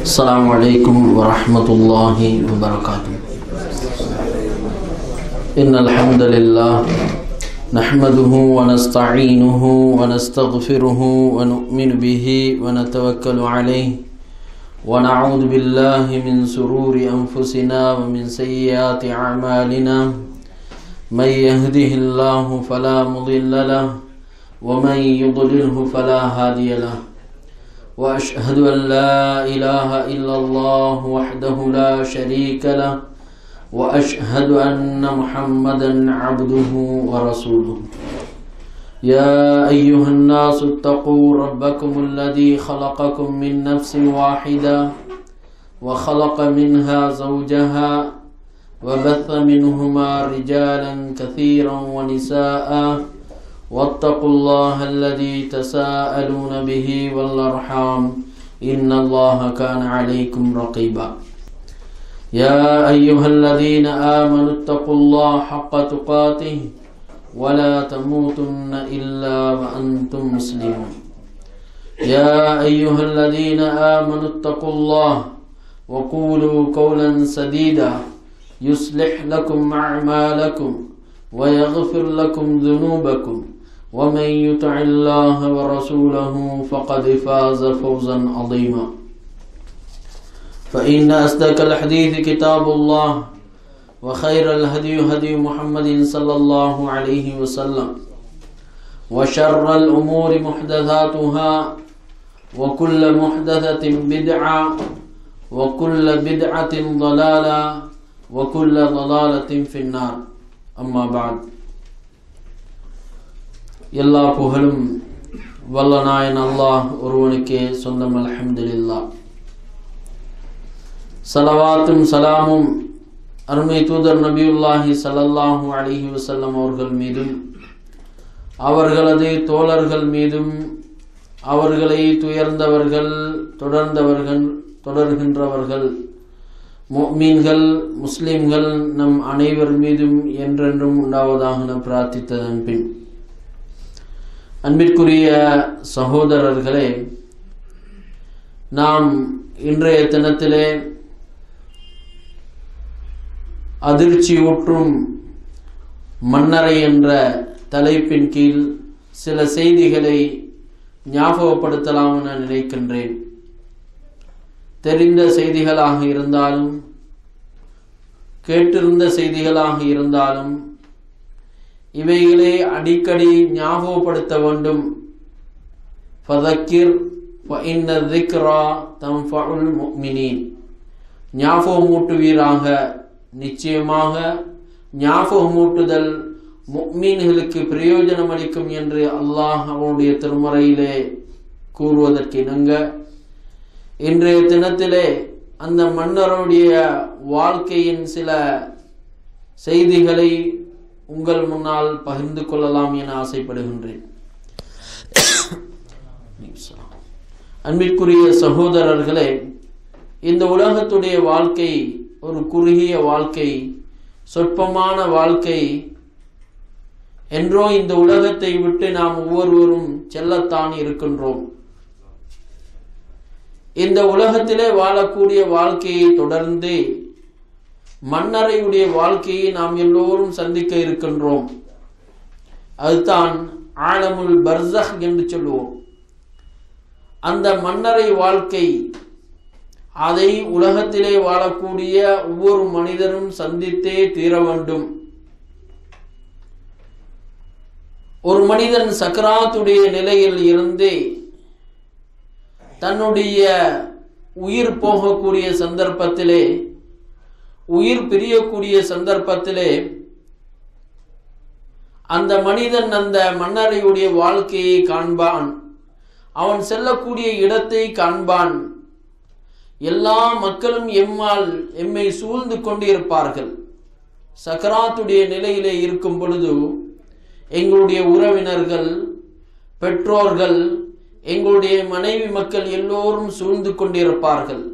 السلام عليكم ورحمة الله وبركاته. إن الحمد لله نحمده ونستعينه ونستغفره ونؤمن به ونتوكل عليه ونعوذ بالله من سرور أنفسنا ومن سيئات أعمالنا. من يهده الله فلا مضل له ومن يضلله فلا هادي له. وأشهد أن لا إله إلا الله وحده لا شريك له وأشهد أن محمدا عبده ورسوله. يا أيها الناس اتقوا ربكم الذي خلقكم من نفس واحدة وخلق منها زوجها وبث منهما رجالا كثيرا ونساء. واتقوا الله الذي تساءلون به والأرحام إن الله كان عليكم رقيبا. يا أيها الذين آمنوا اتقوا الله حق تقاته ولا تموتن إلا وأنتم مسلمون. يا أيها الذين آمنوا اتقوا الله وقولوا قولا سديدا يصلح لكم أعمالكم ويغفر لكم ذنوبكم. ومن يطع الله ورسوله فقد فاز فوزا عظيما. فإن أصدق الحديث كتاب الله وخير الهدي هدي محمد صلى الله عليه وسلم وشر الأمور محدثاتها وكل محدثة بدعة وكل بدعة ضلالة وكل ضلالة في النار. أما بعد. எல்லா புகழும் வல்ல நாயன் அல்லாஹ் ஒருவனுக்கே சொந்தம் அலமதுல்லா சலவாத்தும் சலாமும் அருமை தூதர் நபியுல்லாஹி சலல்லாஹு அலிஹி வசல்லம் அவர்கள் மீதும் அவர்களது தோழர்கள் மீதும் அவர்களை துயர்ந்தவர்கள் தொடர்ந்தவர்கள் தொடர்கின்றவர்கள் மீன்கள் முஸ்லிம்கள் நம் அனைவர் மீதும் என்றென்றும் உண்டாவதாக பிரார்த்தித்ததன் பின். அன்பிற்குரிய சகோதரர்களே நாம் இன்றைய தினத்திலே அதிர்ச்சியூற்றும் மன்னரை என்ற தலைப்பின் கீழ் சில செய்திகளை ஞாபகப்படுத்தலாம் என நினைக்கின்றேன். தெரிந்த செய்திகளாக இருந்தாலும் கேட்டிருந்த செய்திகளாக இருந்தாலும் இவைகளை அடிக்கடி ஞாபகப்படுத்த வேண்டும். ஃபதக்கிர் ஞாபகமூட்டுவீராக நிச்சயமாக ஞாபகமூட்டுதல் முக்மீன்களுக்கு பிரயோஜனம் அளிக்கும் என்று அல்லாஹ் அவனுடைய திருமறையிலே கூறுவதற்கு இணங்க இன்றைய தினத்திலே அந்த மன்னருடைய வாழ்க்கையின் சில செய்திகளை உங்கள் முன்னால் பகிர்ந்து கொள்ளலாம் என ஆசைப்படுகின்றேன். அன்பிற்குரிய சகோதரர்களே இந்த உலகத்துடைய வாழ்க்கை ஒரு குறுகிய வாழ்க்கை சொற்பமான வாழ்க்கை. என்றோ இந்த உலகத்தை விட்டு நாம் ஒவ்வொருவரும் செல்லத்தான் இருக்கின்றோம். இந்த உலகத்திலே வாழக்கூடிய வாழ்க்கையை தொடர்ந்து மன்னரையுடைய வாழ்க்கையை நாம் எல்லோரும் சந்திக்க இருக்கின்றோம். அதுதான் ஆலமுல் பர்சக் என்று சொல்லுவோம். அந்த மன்னரை வாழ்க்கை அதை உலகத்திலே வாழக்கூடிய ஒவ்வொரு மனிதரும் சந்தித்தே தீர வேண்டும். ஒரு மனிதன் சக்கராத்துடைய நிலையில் இருந்தே தன்னுடைய உயிர் போகக்கூடிய சந்தர்ப்பத்திலே உயிர் பிரியக்கூடிய சந்தர்ப்பத்திலே அந்த மனிதன் அந்த மன்னரையுடைய வாழ்க்கையை காண்பான். அவன் செல்லக்கூடிய இடத்தை காண்பான். எல்லா மக்களும் எம்மால் எம்மை சூழ்ந்து கொண்டிருப்பார்கள். சக்கராத்துடைய நிலையிலே இருக்கும் பொழுது எங்களுடைய உறவினர்கள் பெற்றோர்கள் எங்களுடைய மனைவி மக்கள் எல்லோரும் சூழ்ந்து கொண்டிருப்பார்கள்.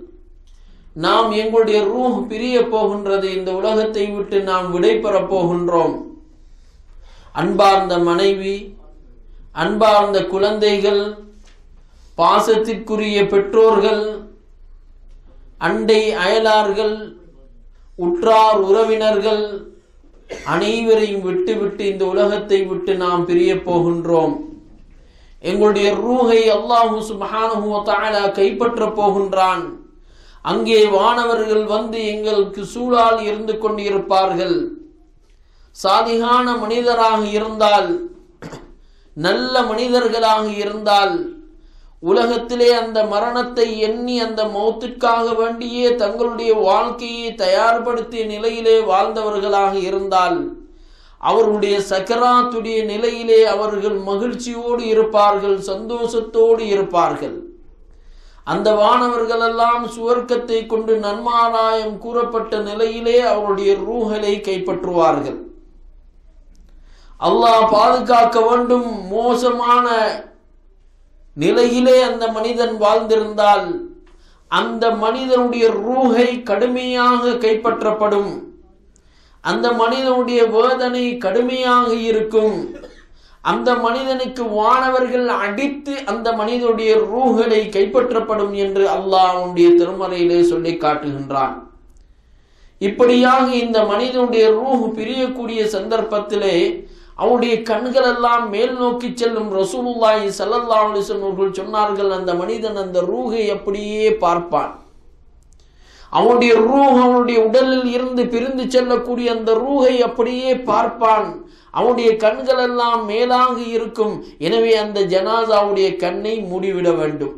நாம் எங்களுடைய ரூஹ் பிரிய போகின்றது. இந்த உலகத்தை விட்டு நாம் விடைபெறப் போகின்றோம். அன்பார்ந்த மனைவி அன்பார்ந்த குழந்தைகள் பாசத்திற்குரிய பெற்றோர்கள் அண்டை அயலார்கள் உற்றார் உறவினர்கள் அனைவரையும் விட்டுவிட்டு இந்த உலகத்தை விட்டு நாம் பிரிய போகின்றோம். எங்களுடைய ரூஹை அல்லாஹு சுப்ஹானஹு தஆலா கைப்பற்றப் போகின்றான். அங்கே வானவர்கள் வந்து எங்களுக்கு சூழால் இருந்து கொண்டிருப்பார்கள். சாதிகான மனிதராக இருந்தால் நல்ல மனிதர்களாக இருந்தால் உலகத்திலே அந்த மரணத்தை எண்ணி அந்த மௌத்திற்காக வேண்டியே தங்களுடைய வாழ்க்கையை தயார்படுத்திய நிலையிலே வாழ்ந்தவர்களாக இருந்தால் அவர்களுடைய சக்கராத்துடைய நிலையிலே அவர்கள் மகிழ்ச்சியோடு இருப்பார்கள் சந்தோஷத்தோடு இருப்பார்கள். அந்த வானவர்கள் எல்லாம் சுவர்க்கத்தை கொண்டு நன்மாராயம் கூறப்பட்ட நிலையிலே அவருடைய ரூஹலை கைப்பற்றுவார்கள். அல்லாஹ் பாதுகாக்க வேண்டும். மோசமான நிலையிலே அந்த மனிதன் வாழ்ந்திருந்தால் அந்த மனிதனுடைய ரூஹை கடுமையாக கைப்பற்றப்படும். அந்த மனிதனுடைய வேதனை கடுமையாக இருக்கும். அந்த மனிதனுக்கு வானவர்கள் அடித்து அந்த மனிதனுடைய ரூகளை கைப்பற்றப்படும் என்று அல்லாஹ் அவனுடைய திருமறையிலே சொல்லி காட்டுகின்றான். இப்படியாக இந்த மனிதனுடைய ரூஹ் பிரியக்கூடிய சந்தர்ப்பத்திலே அவனுடைய கண்கள் எல்லாம் மேல் நோக்கி செல்லும் ரசூலுல்லாஹி சல்லல்லா அலிசன் அவர்கள் சொன்னார்கள் அந்த மனிதன் அந்த ரூகை அப்படியே பார்ப்பான். அவனுடைய ரூஹ் அவனுடைய உடலில் இருந்து பிரிந்து செல்லக்கூடிய அந்த ரூகை அப்படியே பார்ப்பான். அவனுடைய கண்கள் எல்லாம் மேலாக இருக்கும். எனவே அந்த ஜனாசாவுடைய கண்ணை மூடிவிட வேண்டும்.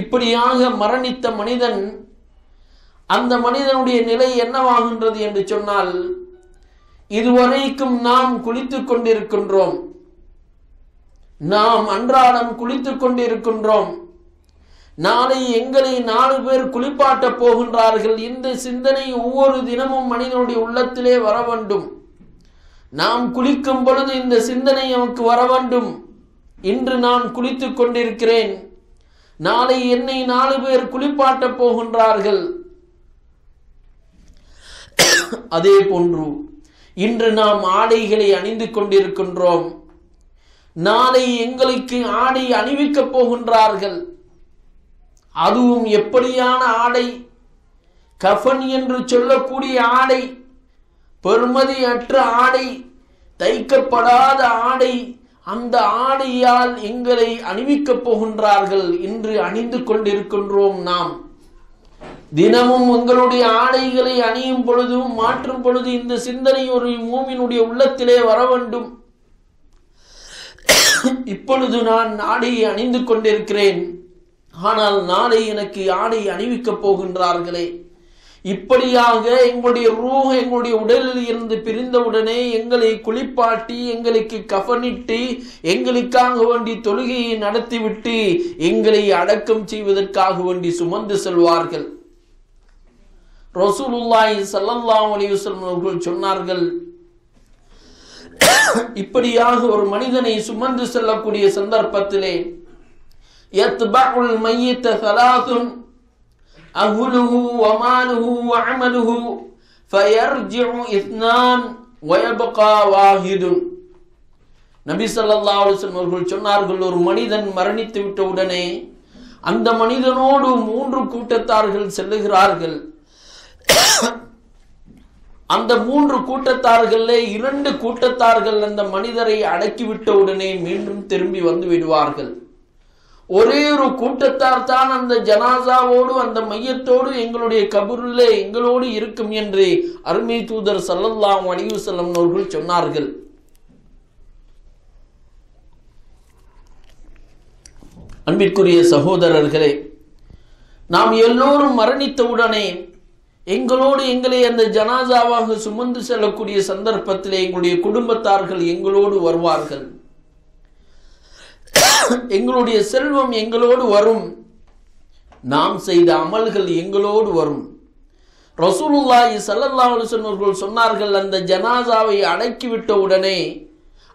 இப்படியாக மரணித்த மனிதன் அந்த மனிதனுடைய நிலை என்னவாகின்றது என்று சொன்னால் இதுவரைக்கும் நாம் குளித்துக் கொண்டிருக்கின்றோம். நாம் அன்றாடம் குளித்துக் கொண்டிருக்கின்றோம். நாளை எங்களை நாலு பேர் குளிப்பாட்டப் போகின்றார்கள். இந்த சிந்தனை ஒவ்வொரு தினமும் மனிதனுடைய உள்ளத்திலே வர வேண்டும். நாம் குளிக்கும் பொழுது இந்த சிந்தனை நமக்கு வர வேண்டும். இன்று நான் குளித்துக் கொண்டிருக்கிறேன். நாளை என்னை நாலு பேர் குளிப்பாட்டப் போகின்றார்கள். அதே போன்று இன்று நாம் ஆடைகளை அணிந்து கொண்டிருக்கின்றோம். நாளை எங்களுக்கு ஆடை அணிவிக்கப் போகின்றார்கள். அதுவும் எப்படியான ஆடை? கஃபன் என்று சொல்லக்கூடிய ஆடை பெருமதி அற்ற ஆடை தைக்கப்படாத ஆடை அந்த ஆடையால் எங்களை அணிவிக்கப் போகின்றார்கள் இன்று அணிந்து கொண்டிருக்கின்றோம் நாம். தினமும் உங்களுடைய ஆடைகளை அணியும் பொழுதும் மாற்றும் பொழுது இந்த சிந்தனை ஒரு மூமினுடைய உள்ளத்திலே வர வேண்டும். இப்பொழுது நான் ஆடையை அணிந்து கொண்டிருக்கிறேன். ஆனால் நாளை எனக்கு ஆடை அணிவிக்கப் போகின்றார்களே. இப்படியாக எங்களுடைய ரூஹ எங்களுடைய உடலில் இருந்து பிரிந்தவுடனே எங்களை குளிப்பாட்டி எங்களுக்கு கஃனிட்டு எங்களுக்காக வேண்டி தொழுகையை நடத்திவிட்டு எங்களை அடக்கம் செய்வதற்காக வேண்டி சுமந்து செல்வார்கள். ரசூலுல்லாய் சல்லல்லாம் அலிவசல்லம் அவர்கள் சொன்னார்கள் இப்படியாக ஒரு மனிதனை சுமந்து செல்லக்கூடிய சந்தர்ப்பத்திலே மையத்த சலாசுன் أهله وماله وعمله فيرجع اثنان ويبقى واحد நபி ஸல்லல்லாஹு அலைஹி வஸல்லம் அவர்கள் சொன்னார்கள் ஒரு மனிதன் மரணித்து விட்ட உடனே அந்த மனிதனோடு மூன்று கூட்டத்தார்கள் செல்லுகிறார்கள் அந்த மூன்று கூட்டத்தார்களே இரண்டு கூட்டத்தார்கள் அந்த மனிதரை அடக்கிவிட்ட உடனே மீண்டும் திரும்பி வந்து விடுவார்கள் ஒரே ஒரு கூட்டத்தார் தான் அந்த ஜனாசாவோடு அந்த மையத்தோடு எங்களுடைய கபூரிலே எங்களோடு இருக்கும் என்று அருமை தூதர் சல்லல்லாம் அலைஹி வஸல்லம் அவர்கள் சொன்னார்கள். அன்பிற்குரிய சகோதரர்களே நாம் எல்லோரும் மரணித்தவுடனே எங்களோடு எங்களை அந்த ஜனாசாவாக சுமந்து செல்லக்கூடிய சந்தர்ப்பத்திலே எங்களுடைய குடும்பத்தார்கள் எங்களோடு வருவார்கள். எங்களுடைய செல்வம் எங்களோடு வரும். நாம் செய்த அமல்கள் எங்களோடு வரும். ரசூலுல்லாஹி சல்லல்லா அலைஹி சொன்னார்கள் அந்த ஜனாசாவை அடக்கிவிட்ட உடனே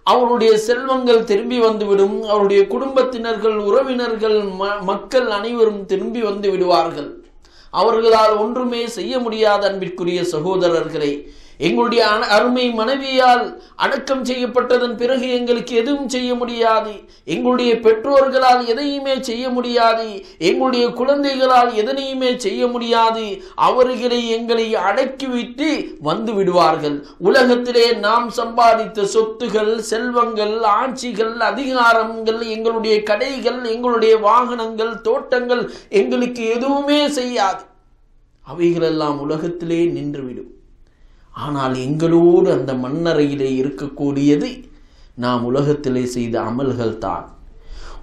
அவருடைய செல்வங்கள் திரும்பி வந்துவிடும். அவருடைய குடும்பத்தினர்கள் உறவினர்கள் ம- மக்கள் அனைவரும் திரும்பி வந்து விடுவார்கள். அவர்களால் ஒன்றுமே செய்ய முடியாத அன்பிற்குரிய சகோதரர்களே எங்களுடைய அருமை மனைவியால் அடக்கம் செய்யப்பட்டதன் பிறகு எங்களுக்கு எதுவும் செய்ய முடியாது. எங்களுடைய பெற்றோர்களால் எதையுமே செய்ய முடியாது. எங்களுடைய குழந்தைகளால் எதனையுமே செய்ய முடியாது. அவர்களை எங்களை அடக்கி வைத்து வந்து விடுவார்கள். உலகத்திலே நாம் சம்பாதித்த சொத்துகள் செல்வங்கள் ஆட்சிகள் அதிகாரங்கள் எங்களுடைய கடைகள் எங்களுடைய வாகனங்கள் தோட்டங்கள் எங்களுக்கு எதுவுமே செய்யாது. அவைகளெல்லாம் உலகத்திலே நின்றுவிடும். ஆனால் எங்களோடு அந்த மண்ணறையிலே இருக்கக்கூடியது நாம் உலகத்திலே செய்த அமல்கள் தான்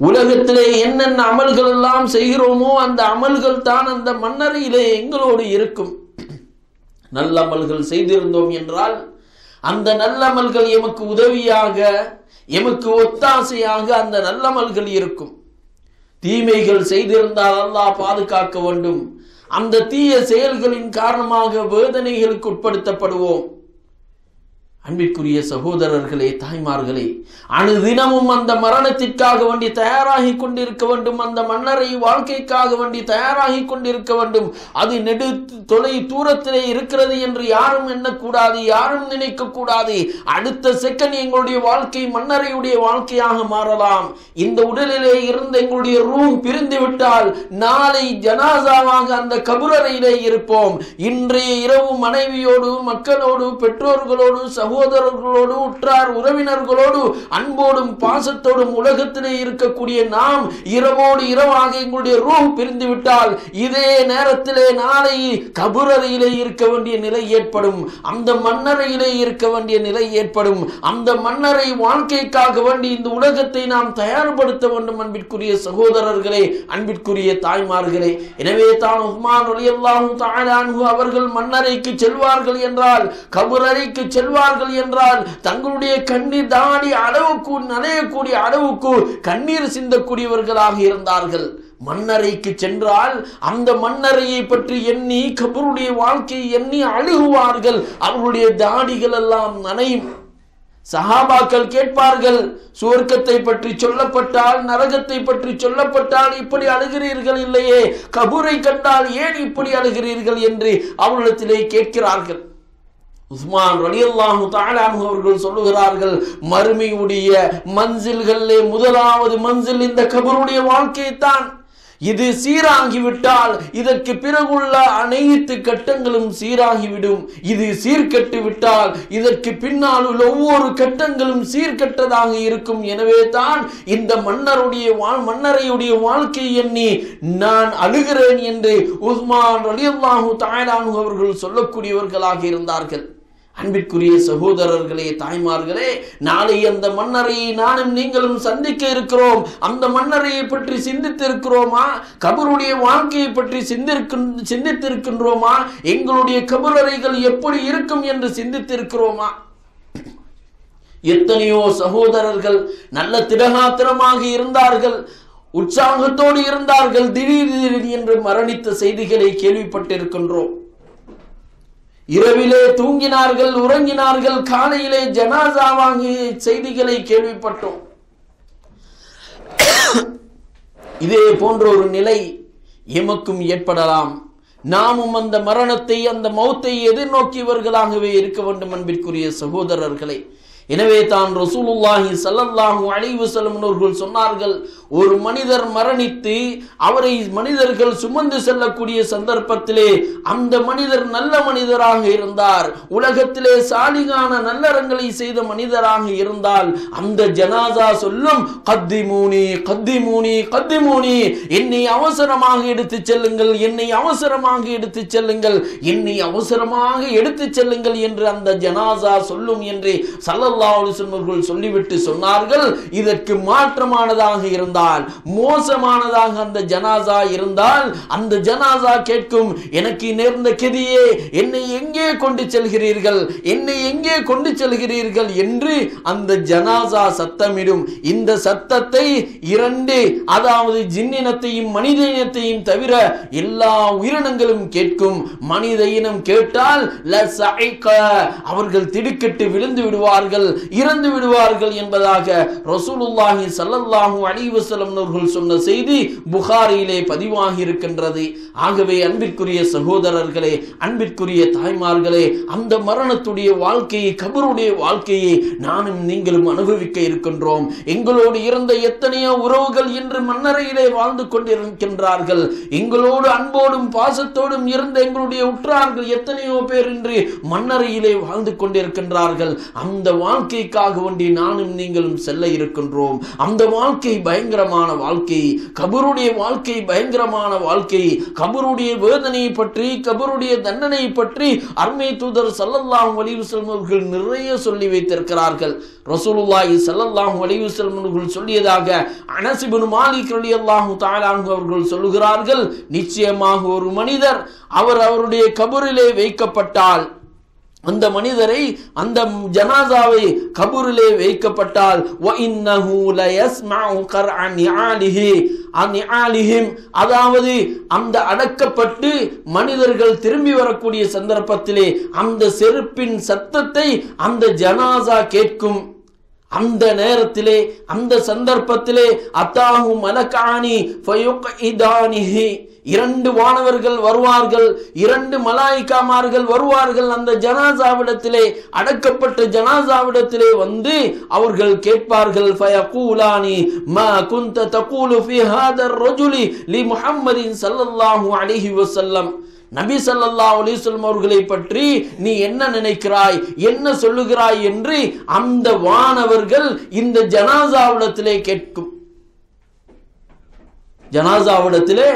உலகத்திலே என்னென்ன அமல்கள் எல்லாம் செய்கிறோமோ அந்த அமல்கள் தான் அந்த மண்ணறையிலே எங்களோடு இருக்கும். நல்ல அமல்கள் செய்திருந்தோம் என்றால் அந்த நல்லமல்கள் எமக்கு உதவியாக எமக்கு ஒத்தாசையாக அந்த நல்லமல்கள் இருக்கும். தீமைகள் செய்திருந்தால் அல்லாஹ் பாதுகாக்க வேண்டும். அந்த தீய செயல்களின் காரணமாக வேதனைகளுக்கு உட்படுத்தப்படுவோம். அன்பிற்குரிய சகோதரர்களே தாய்மார்களே அணுதினமும் அந்த மரணத்திற்காக வேண்டி தயாராகி கொண்டிருக்க வேண்டும் அந்த மன்னரை வாழ்க்கைக்காக வேண்டி தயாராகி கொண்டிருக்க வேண்டும். அது நெடு தொலை தூரத்திலே இருக்கிறது என்று யாரும் எண்ணக்கூடாது யாரும் நினைக்க கூடாது அடுத்த செகண்ட் எங்களுடைய வாழ்க்கை மன்னரையுடைய வாழ்க்கையாக மாறலாம். இந்த உடலிலே இருந்த எங்களுடைய ரூம் பிரிந்து விட்டால் நாளை ஜனாசாவாக அந்த கபுரறையிலே இருப்போம். இன்றைய இரவு மனைவியோடு மக்களோடு பெற்றோர்களோடு சகோதரர்களோடு உற்றார் உறவினர்களோடு அன்போடும் பாசத்தோடும் உலகத்திலே இருக்கக்கூடிய நாம் இரவோடு இரவாக எங்களுடைய ரூம் பிரிந்து விட்டால் இதே நேரத்திலே நாளை கபுரறையிலே இருக்க வேண்டிய நிலை ஏற்படும். அந்த மன்னரையிலே இருக்க வேண்டிய நிலை ஏற்படும். அந்த மன்னரை வாழ்க்கைக்காக வேண்டி இந்த உலகத்தை நாம் தயார்படுத்த வேண்டும் அன்பிற்குரிய சகோதரர்களே அன்பிற்குரிய தாய்மார்களே. எனவே தான் உஸ்மான் ரலியல்லாஹு தஆலா அவர்கள் மன்னரைக்கு செல்வார்கள் என்றால் கபுரறைக்கு செல்வார்கள் என்றால் தங்களுடைய கண்ணீர் தாடி அளவுக்கு நனையக்கூடிய அளவுக்கு கண்ணீர் சிந்தக்கூடியவர்களாக இருந்தார்கள். மன்னரைக்கு சென்றால் அந்த மன்னரையை பற்றி எண்ணி கபருடைய வாழ்க்கையை எண்ணி அழுகுவார்கள். அவருடைய தாடிகள் எல்லாம் நனையும். சஹாபாக்கள் கேட்பார்கள் சுவர்க்கத்தை பற்றி சொல்லப்பட்டால் நரகத்தை பற்றி சொல்லப்பட்டால் இப்படி அழுகிறீர்கள் இல்லையே? கபூரை கண்டால் ஏன் இப்படி அழுகிறீர்கள் என்று அவர்களிடத்திலே கேட்கிறார்கள். உஸ்மான் ரலியல்லாஹு தஆலாஹு அவர்கள் சொல்லுகிறார்கள் மறுமையுடைய மன்சில்களிலே முதலாவது மன்சில் இந்த கபருடைய வாழ்க்கைத்தான் இது சீராகிவிட்டால் இதற்கு பிறகுள்ள அனைத்து கட்டங்களும் சீராகிவிடும். இது சீர்கெட்டு விட்டால் இதற்கு பின்னால் உள்ள ஒவ்வொரு கட்டங்களும் சீர்கெட்டதாக இருக்கும். எனவே தான் இந்த மன்னருடைய வாழ் மன்னரையுடைய வாழ்க்கை எண்ணி நான் அழுகிறேன் என்று உஸ்மான் ரலியல்லாஹு தாயலானு அவர்கள் சொல்லக்கூடியவர்களாக இருந்தார்கள். அன்பிற்குரிய சகோதரர்களே தாய்மார்களே நாளை அந்த மன்னரையை நானும் நீங்களும் சந்திக்க இருக்கிறோம். அந்த மன்னரையை பற்றி சிந்தித்து இருக்கிறோமா கபருடைய வாழ்க்கையை பற்றி சிந்திருக்கின் சிந்தித்திருக்கின்றோமா? எங்களுடைய கபுரறைகள் எப்படி இருக்கும் என்று சிந்தித்திருக்கிறோமா? எத்தனையோ சகோதரர்கள் நல்ல திடகாத்திரமாக இருந்தார்கள் உற்சாகத்தோடு இருந்தார்கள் திடீர் திடீர் என்று மரணித்த செய்திகளை கேள்விப்பட்டிருக்கின்றோம். இரவிலே தூங்கினார்கள் உறங்கினார்கள் காலையிலே ஜனாசாவாகிய செய்திகளை கேள்விப்பட்டோம். இதே போன்ற ஒரு நிலை எமக்கும் ஏற்படலாம். நாமும் அந்த மரணத்தை அந்த மௌத்தை எதிர்நோக்கியவர்களாகவே இருக்க வேண்டும் அன்பிற்குரிய சகோதரர்களை. எனவே தான் ரசூலுல்லாஹி சல்லல்லாஹு அலைஹி சொன்னார்கள் ஒரு மனிதர் மரணித்து அவரை மனிதர்கள் சுமந்து செல்லக்கூடிய சந்தர்ப்பத்திலே அந்த மனிதர் நல்ல மனிதராக இருந்தார் உலகத்திலே சாலிகான நல்லறங்களை செய்த மனிதராக இருந்தால் அந்த ஜனாசா சொல்லும் கத்திமூனி கத்திமூனி கத்திமூனி என்னை அவசரமாக எடுத்துச் செல்லுங்கள் என்னை அவசரமாக எடுத்துச் செல்லுங்கள் என்னை அவசரமாக எடுத்துச் செல்லுங்கள் என்று அந்த ஜனாசா சொல்லும் என்று சல்லல்லா அல்லாஹர்கள் சொல்லிவிட்டு சொன்னார்கள். இதற்கு மாற்றமானதாக இருந்தால் மோசமானதாக அந்த ஜனாசா இருந்தால் அந்த ஜனாசா கேட்கும் எனக்கு நேர்ந்த கெதியே என்னை எங்கே கொண்டு செல்கிறீர்கள்? என்னை எங்கே கொண்டு செல்கிறீர்கள்? என்று அந்த ஜனாசா சத்தமிடும். இந்த சத்தத்தை இரண்டு அதாவது ஜின்னினத்தையும் மனித இனத்தையும் தவிர எல்லா உயிரினங்களும் கேட்கும். மனித இனம் கேட்டால் ல அவர்கள் திடுக்கிட்டு விழுந்து விடுவார்கள். இறந்து விடுவார்கள் என்பதாக ரசூலுல்லாஹி சல்லல்லாஹு அலிவசலம் அவர்கள் சொன்ன செய்தி புகாரியிலே பதிவாகி இருக்கின்றது ஆகவே அன்பிற்குரிய சகோதரர்களே அன்பிற்குரிய தாய்மார்களே அந்த மரணத்துடைய வாழ்க்கையை கபருடைய வாழ்க்கையை நானும் நீங்களும் அனுபவிக்க இருக்கின்றோம். எங்களோடு இருந்த எத்தனையோ உறவுகள் இன்று மன்னரையிலே வாழ்ந்து கொண்டிருக்கின்றார்கள். எங்களோடு அன்போடும் பாசத்தோடும் இருந்த எங்களுடைய உற்றார்கள் எத்தனையோ பேர் இன்று மன்னரையிலே வாழ்ந்து கொண்டிருக்கின்றார்கள். அந்த வாழ்க்கைக்காக வேண்டி நானும் நீங்களும் செல்ல இருக்கின்றோம். அந்த வாழ்க்கை பயங்கரமான வாழ்க்கை. கபருடைய வாழ்க்கை பயங்கரமான வாழ்க்கை. கபருடைய வேதனையை பற்றி கபருடைய தண்டனை பற்றி அருமை தூதர் சல்லல்லாஹு வலிவு செல்வர்கள் நிறைய சொல்லி வைத்திருக்கிறார்கள். ரசூலுல்லாஹி ஸல்லல்லாஹு வலிவு செல்வர்கள் சொல்லியதாக அனசிபின் மாலிக் அலி அல்லாஹு அவர்கள் சொல்லுகிறார்கள் நிச்சயமாக ஒரு மனிதர் அவர் அவருடைய கபரிலே வைக்கப்பட்டால் அந்த மனிதரை அந்த ஜனாசாவை கபூரிலே வைக்கப்பட்டால் அதாவது அந்த அடக்கப்பட்டு மனிதர்கள் திரும்பி வரக்கூடிய சந்தர்ப்பத்திலே அந்த செருப்பின் சத்தத்தை அந்த ஜனாசா கேட்கும். அந்த நேரத்திலே அந்த சந்தர்ப்பத்திலே அத்தாஹு மலக்கானி இரண்டு வானவர்கள் வருவார்கள் இரண்டு மலாய்க்காமார்கள் வருவார்கள் அந்த ஜனாசாவிடத்திலே அடக்கப்பட்ட ஜனாசாவிடத்திலே வந்து அவர்கள் கேட்பார்கள் ஃபயகூலானி மா குந்த தகூலு ஃபி ஹாதர் ரஜுலி லி முஹம்மதின் ஸல்லல்லாஹு அலைஹி வஸல்லம். நபி சல்லா அலைஹி அவர்களை பற்றி நீ என்ன நினைக்கிறாய் என்ன சொல்லுகிறாய் என்று அந்த வானவர்கள் இந்த ஜனாசாவிடத்திலே கேட்கும். ஜனாசாவிடத்திலே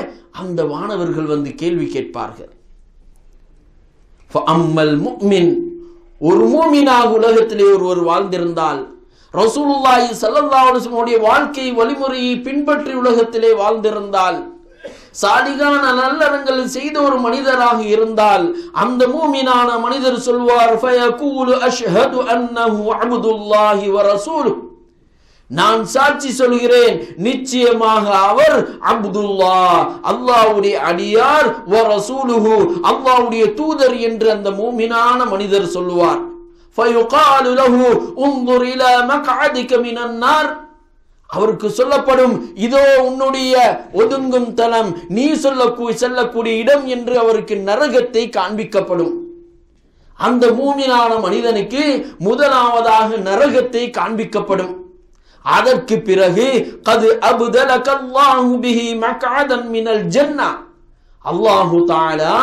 அந்த வானவர்கள் வந்து கேள்வி கேட்பார்கள். அம்மல் முக்மின் ஒரு மூமினாக உலகத்திலே ஒருவர் வாழ்ந்திருந்தால் ரசூலுல்லாஹி சல்லல்லாஹு அலைஹி வாழ்க்கை வழிமுறையை பின்பற்றி உலகத்திலே வாழ்ந்திருந்தால் சாலிகான நல்லறங்கள் செய்த ஒரு மனிதராக இருந்தால் அந்த மூமினான மனிதர் சொல்வார் அஷ்ஹது அன்னஹு அப்துல்லாஹி வ ரசூலுஹு. நான் சாட்சி சொல்கிறேன் நிச்சயமாக அவர் அப்துல்லா அல்லாவுடைய அடியார் வ அல்லாவுடைய தூதர் என்று அந்த மூமினான மனிதர் சொல்லுவார் அவருக்கு சொல்லப்படும் இதோ உன்னுடைய ஒதுங்கும் தலம் நீ சொல்லக்கூ செல்லக்கூடிய இடம் என்று அவருக்கு நரகத்தை காண்பிக்கப்படும். அந்த மூமினான மனிதனுக்கு முதலாவதாக நரகத்தை காண்பிக்கப்படும். அதற்கு பிறகு கது அபுதல அல்லாஹு பிஹி மகாதன் மினல் ஜன்னா. அல்லாஹு தாலா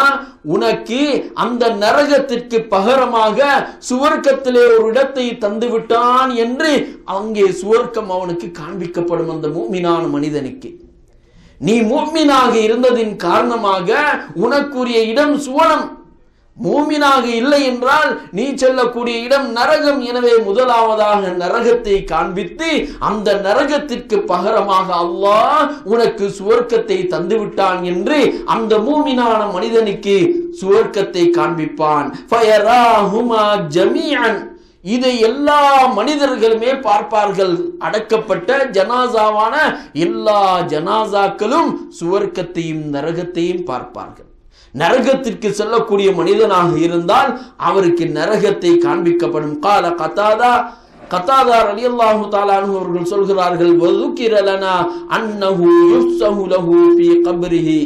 உனக்கு அந்த நரகத்திற்கு பகரமாக சுவர்க்கத்திலே ஒரு இடத்தை தந்து விட்டான் என்று அங்கே சுவர்க்கம் அவனுக்கு காண்பிக்கப்படும் அந்த மூமினான மனிதனுக்கு. நீ மூமினாக இருந்ததின் காரணமாக உனக்குரிய இடம் சுவனம். மூமினாக இல்லை என்றால் நீ செல்லக்கூடிய இடம் நரகம். எனவே முதலாவதாக நரகத்தை காண்பித்து அந்த நரகத்திற்கு பகரமாக அல்லாஹ் உனக்கு சுவர்க்கத்தை தந்துவிட்டான் என்று அந்த மூமினான மனிதனுக்கு சுவர்க்கத்தை காண்பிப்பான். இதை எல்லா மனிதர்களுமே பார்ப்பார்கள். அடக்கப்பட்ட ஜனாசாவான எல்லா ஜனாசாக்களும் சுவர்க்கத்தையும் நரகத்தையும் பார்ப்பார்கள். நரகத்திற்கு செல்லக்கூடிய மனிதனாக இருந்தால் அவருக்கு நரகத்தை காண்பிக்கப்படும். கால கத்தாதா கத்தாதார் அலி அல்லாஹு தாலானு அவர்கள் சொல்கிறார்கள் வதுக்கிரலனா அன்னஹு யுஃப்ஸஹு லஹு ஃபீ கப்ரிஹி.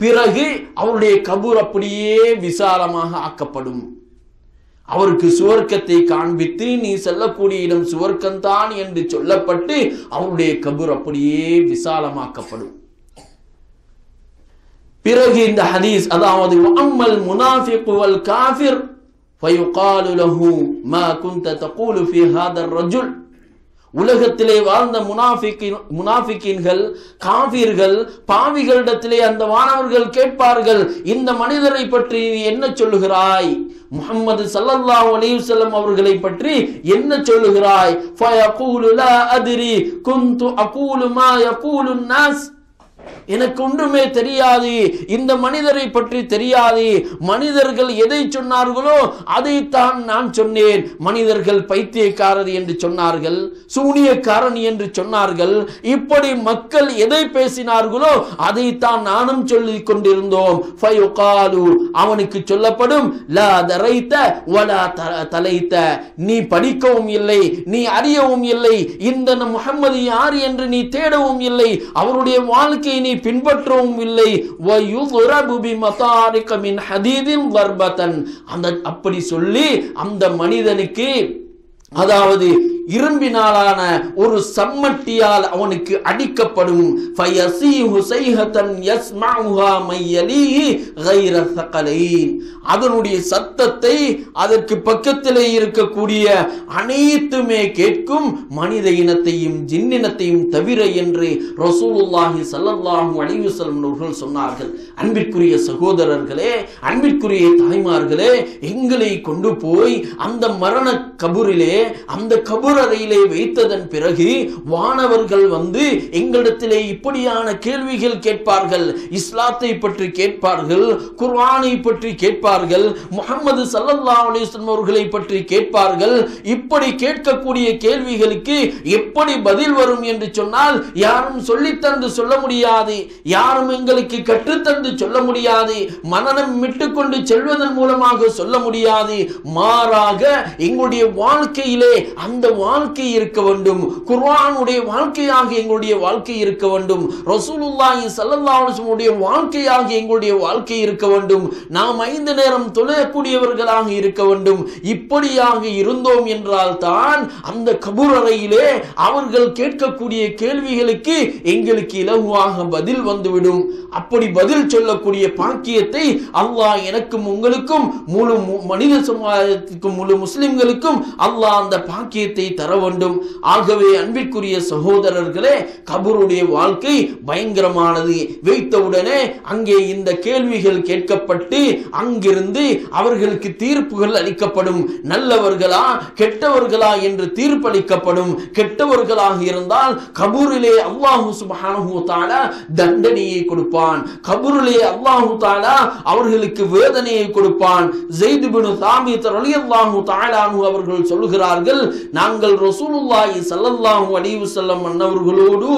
பிறகு அவருடைய கபூர் அப்படியே விசாலமாக ஆக்கப்படும். அவருக்கு சுவர்க்கத்தை காண்பித்து நீ செல்லக்கூடிய இடம் சுவர்க்கம்தான் என்று சொல்லப்பட்டு அவருடைய கபூர் அப்படியே விசாலமாக்கப்படும். பிறகு இந்த ஹதீஸ் அதாவது அம்மல் முனாஃபிக் வல் காஃபிர் فيقال له ما كنت تقول في هذا الرجل உலகத்திலே வாழ்ந்த முனாஃபிக்கின் முனாஃபிக்கின்கள் காஃபிர்கள் பாவிகளிடத்திலே அந்த வானவர்கள் கேட்பார்கள் இந்த மனிதரை பற்றி நீ என்ன சொல்லுகிறாய் முஹம்மது ஸல்லல்லாஹு அலைஹி வஸல்லம் அவர்களை பற்றி என்ன சொல்லுகிறாய் ஃபயகூலு லா அத்ரி குன்து அகூலு மா யகூலு الناس எனக்கு ஒன்றுமே தெரியாது. இந்த மனிதரை பற்றி தெரியாது. மனிதர்கள் எதை சொன்னார்களோ அதைத்தான் நான் சொன்னேன். மனிதர்கள் பைத்தியக்காரர் என்று சொன்னார்கள் சூனியக்காரன் என்று சொன்னார்கள். இப்படி மக்கள் எதை பேசினார்களோ அதைத்தான் நானும் சொல்லிக் கொண்டிருந்தோம். அவனுக்கு சொல்லப்படும் தலைத்த. நீ படிக்கவும் இல்லை நீ அறியவும் இல்லை. இந்த நம் யார் என்று நீ தேடவும் இல்லை. அவருடைய வாழ்க்கையை நீ பின்பற்றவும் இல்லை. அந்த அப்படி சொல்லி அந்த மனிதனுக்கு அதாவது இரும்பினாலான ஒரு சம்மட்டியால் அவனுக்கு அடிக்கப்படும். அதனுடைய சத்தத்தை அதற்கு பக்கத்திலே இருக்கக்கூடிய அனைத்துமே கேட்கும் மனித இனத்தையும் ஜின்னினத்தையும் தவிர என்று ரசூலுல்லாஹி ஸல்லல்லாஹு அலைஹி வஸல்லம் அவர்கள் சொன்னார்கள். அன்பிற்குரிய சகோதரர்களே அன்பிற்குரிய தாய்மார்களே எங்களை கொண்டு போய் அந்த மரண கபூரிலே அந்த கபூர் கபூரறையிலே வைத்ததன் பிறகு வானவர்கள் வந்து எங்களிடத்திலே இப்படியான கேள்விகள் கேட்பார்கள் இஸ்லாத்தை பற்றி கேட்பார்கள் குர்ஆனை பற்றி கேட்பார்கள் முகமது சல்லல்லா அலிஸ்லம் அவர்களை பற்றி கேட்பார்கள். இப்படி கேட்கக்கூடிய கேள்விகளுக்கு எப்படி பதில் வரும் என்று சொன்னால் யாரும் சொல்லித்தந்து சொல்ல முடியாது யாரும் எங்களுக்கு கற்றுத்தந்து சொல்ல முடியாது மனநம் விட்டுக்கொண்டு செல்வதன் மூலமாக சொல்ல முடியாது. மாறாக எங்களுடைய வாழ்க்கையிலே அந்த வாழ்க்கை இருக்க வேண்டும். குர்வானுடைய வாழ்க்கையாக எங்களுடைய வாழ்க்கை இருக்க வேண்டும். ரசூலுல்லாஹி சல்லல்லாஹுடைய வாழ்க்கையாக எங்களுடைய வாழ்க்கை இருக்க வேண்டும். நாம் ஐந்து நேரம் தொழக்கூடியவர்களாக இருக்க வேண்டும். இப்படியாக இருந்தோம் என்றால் தான் அந்த கபூர் அவர்கள் கேட்கக்கூடிய கேள்விகளுக்கு எங்களுக்கு இலகுவாக பதில் வந்துவிடும். அப்படி பதில் சொல்லக்கூடிய பாக்கியத்தை அல்லாஹ் எனக்கும் உங்களுக்கும் முழு மனித சமுதாயத்துக்கும் முழு முஸ்லிம்களுக்கும் அல்லாஹ் அந்த பாக்கியத்தை தர வேண்டும். ஆகவே அன்பிற்குரிய சகோதரர்களே கபருடைய வாழ்க்கை பயங்கரமானது. வைத்தவுடனே அங்கே இந்த கேள்விகள் கேட்கப்பட்டு அங்கிருந்து அவர்களுக்கு தீர்ப்புகள் அளிக்கப்படும். நல்லவர்களா கெட்டவர்களா என்று தீர்ப்பளிக்கப்படும். கெட்டவர்களாக இருந்தால் கபூரிலே அல்லாஹு சுப்ஹானஹு தாலா தண்டனையை கொடுப்பான். கபூரிலே அல்லாஹு தாலா அவர்களுக்கு வேதனையை கொடுப்பான். ஸெய்த் பின் சாபித் ரலியல்லாஹு தஆலா அன்ஹு அவர்கள் சொல்கிறார்கள் நாங்கள் ரசூலுல்லாஹி சல்லல்லாஹு அலைஹி வஸல்லம் அன்னவர்களோடு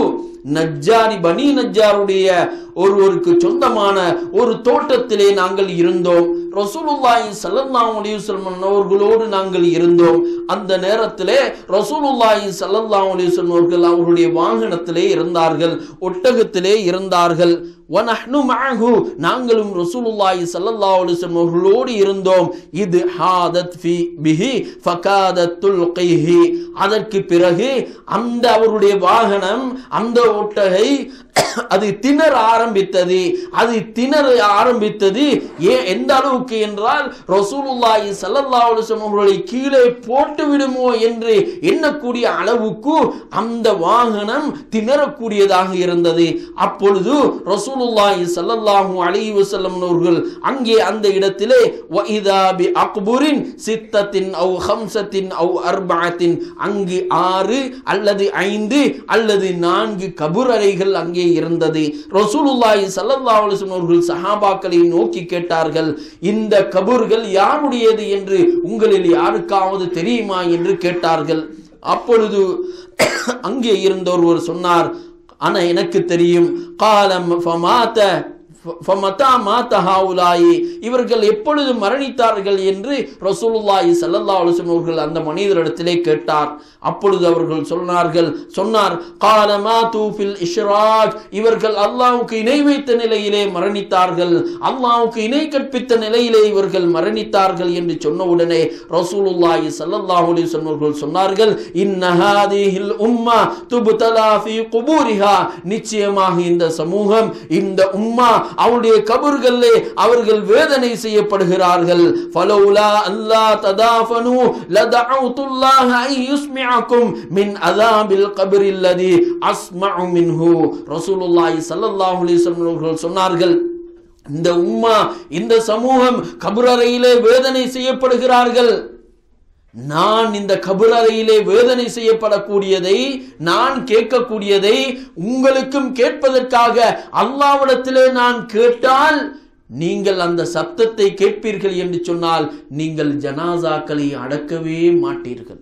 நஜ்ஜாரி பனி நஜ்ஜாருடைய ஒருவருக்கு சொந்தமான ஒரு தோட்டத்திலே நாங்கள் இருந்தோம். ரசூலுல்லாஹி ஸல்லல்லாஹு அலைஹி வஸல்லம் அவர்களோடு நாங்கள் இருந்தோம். அந்த நேரத்திலே ரசூலுல்லாஹி ஸல்லல்லாஹு அலைஹி வஸல்லம் அவர்கள் அவருடைய வாகனத்திலே இருந்தார்கள் ஒட்டகத்திலே இருந்தார்கள். வனஹ்னு மஅஹு நாங்களும் ரசூலுல்லாஹி ஸல்லல்லாஹு அலைஹி வஸல்லம் அவர்களோடு இருந்தோம். இது ஹாதத் ஃபி பிஹி ஃபகாதத் துல்கிஹி அதற்கு பிறகு அந்த அவருடைய வாகனம் அந்த उठ तो ही। அது திணற ஆரம்பித்தது. அது திணற ஆரம்பித்தது. ஏன் எந்த அளவுக்கு என்றால் ரசூலுல்லாஹி ஸல்லல்லாஹு அலைஹி வஸல்லம் அவர்களை கீழே போட்டு விடுமோ என்று எண்ணக்கூடிய அளவுக்கு அந்த வாகனம் திணறக்கூடியதாக இருந்தது. அப்பொழுது ரசூலுல்லாஹி ஸல்லல்லாஹு அலைஹி வஸல்லம் அவர்கள் அங்கே அந்த இடத்திலே வஇதா பி அக்புரின் சித்தத்தின் அவ் ஹம்சத்தின் அவ் அர்பஅத்தின் அங்கு ஆறு அல்லது ஐந்து அல்லது நான்கு கபுரறைகள் அங்கே இருந்தது. ரசூலுல்லாஹி ஸல்லல்லாஹு அலைஹி வஸல்லம் அவர்கள் சஹாபாக்களை நோக்கி கேட்டார்கள் இந்த கபூர்கள் யாருடையது என்று உங்களில் யாருக்காவது தெரியுமா என்று கேட்டார்கள். அப்பொழுது அங்கே இருந்த ஒருவர் சொன்னார் ஆனா எனக்கு தெரியும். காலம் ஃபமாத்த ஃபமதா மாத்த இவர்கள் எப்பொழுது மரணித்தார்கள் என்று ரசூலுல்லாஹி ஸல்லல்லாஹு அலைஹி வஸல்லம் அவர்கள் அந்த மனிதரிடத்திலே கேட்டார். அப்பொழுது அவர்கள் சொன்னார்கள் சொன்னார் கால மாது ஃபில் இஷ்ராக். இவர்கள் அல்லாஹ்வுக்கு இணை வைத்த நிலையிலே மரணித்தார்கள். அல்லாஹ்வுக்கு இணை கற்பித்த நிலையிலே இவர்கள் மரணித்தார்கள் என்று சொன்ன உடனே ரசூலுல்லாஹி ஸல்லல்லாஹு அலைஹி வஸல்லம் அவர்கள் சொன்னார்கள் இன்னஹாதிஹில் உம்மா துபுதலா ஃபீ குபூரிஹா. நிச்சயமாக இந்த சமூகம் இந்த உம்மா அவருடைய கபர்களிலே அவர்கள் வேதனை செய்யப்படுகிறார்கள். ஃபலௌலா அல்லா ததாஃபனு லதஅவுதுல்லாஹ ஐ யுஸ்மிஅக்கும் மின் அஸாபில் கப்ரில் லதி அஸ்மஉ மின்ஹு. ரசூலுல்லாஹி ஸல்லல்லாஹு அலைஹி வஸல்லம் அவர்கள் சொன்னார்கள் இந்த உம்மா இந்த சமூகம் கபுரறையிலே வேதனை செய்யப்படுகிறார்கள். நான் இந்த கபுரறையிலே வேதனை செய்யப்படக்கூடியதை நான் கேட்கக்கூடியதை உங்களுக்கும் கேட்பதற்காக அல்லாவிடத்திலே நான் கேட்டால் நீங்கள் அந்த சப்தத்தை கேட்பீர்கள் என்று சொன்னால் நீங்கள் ஜனாசாக்களை அடக்கவே மாட்டீர்கள்.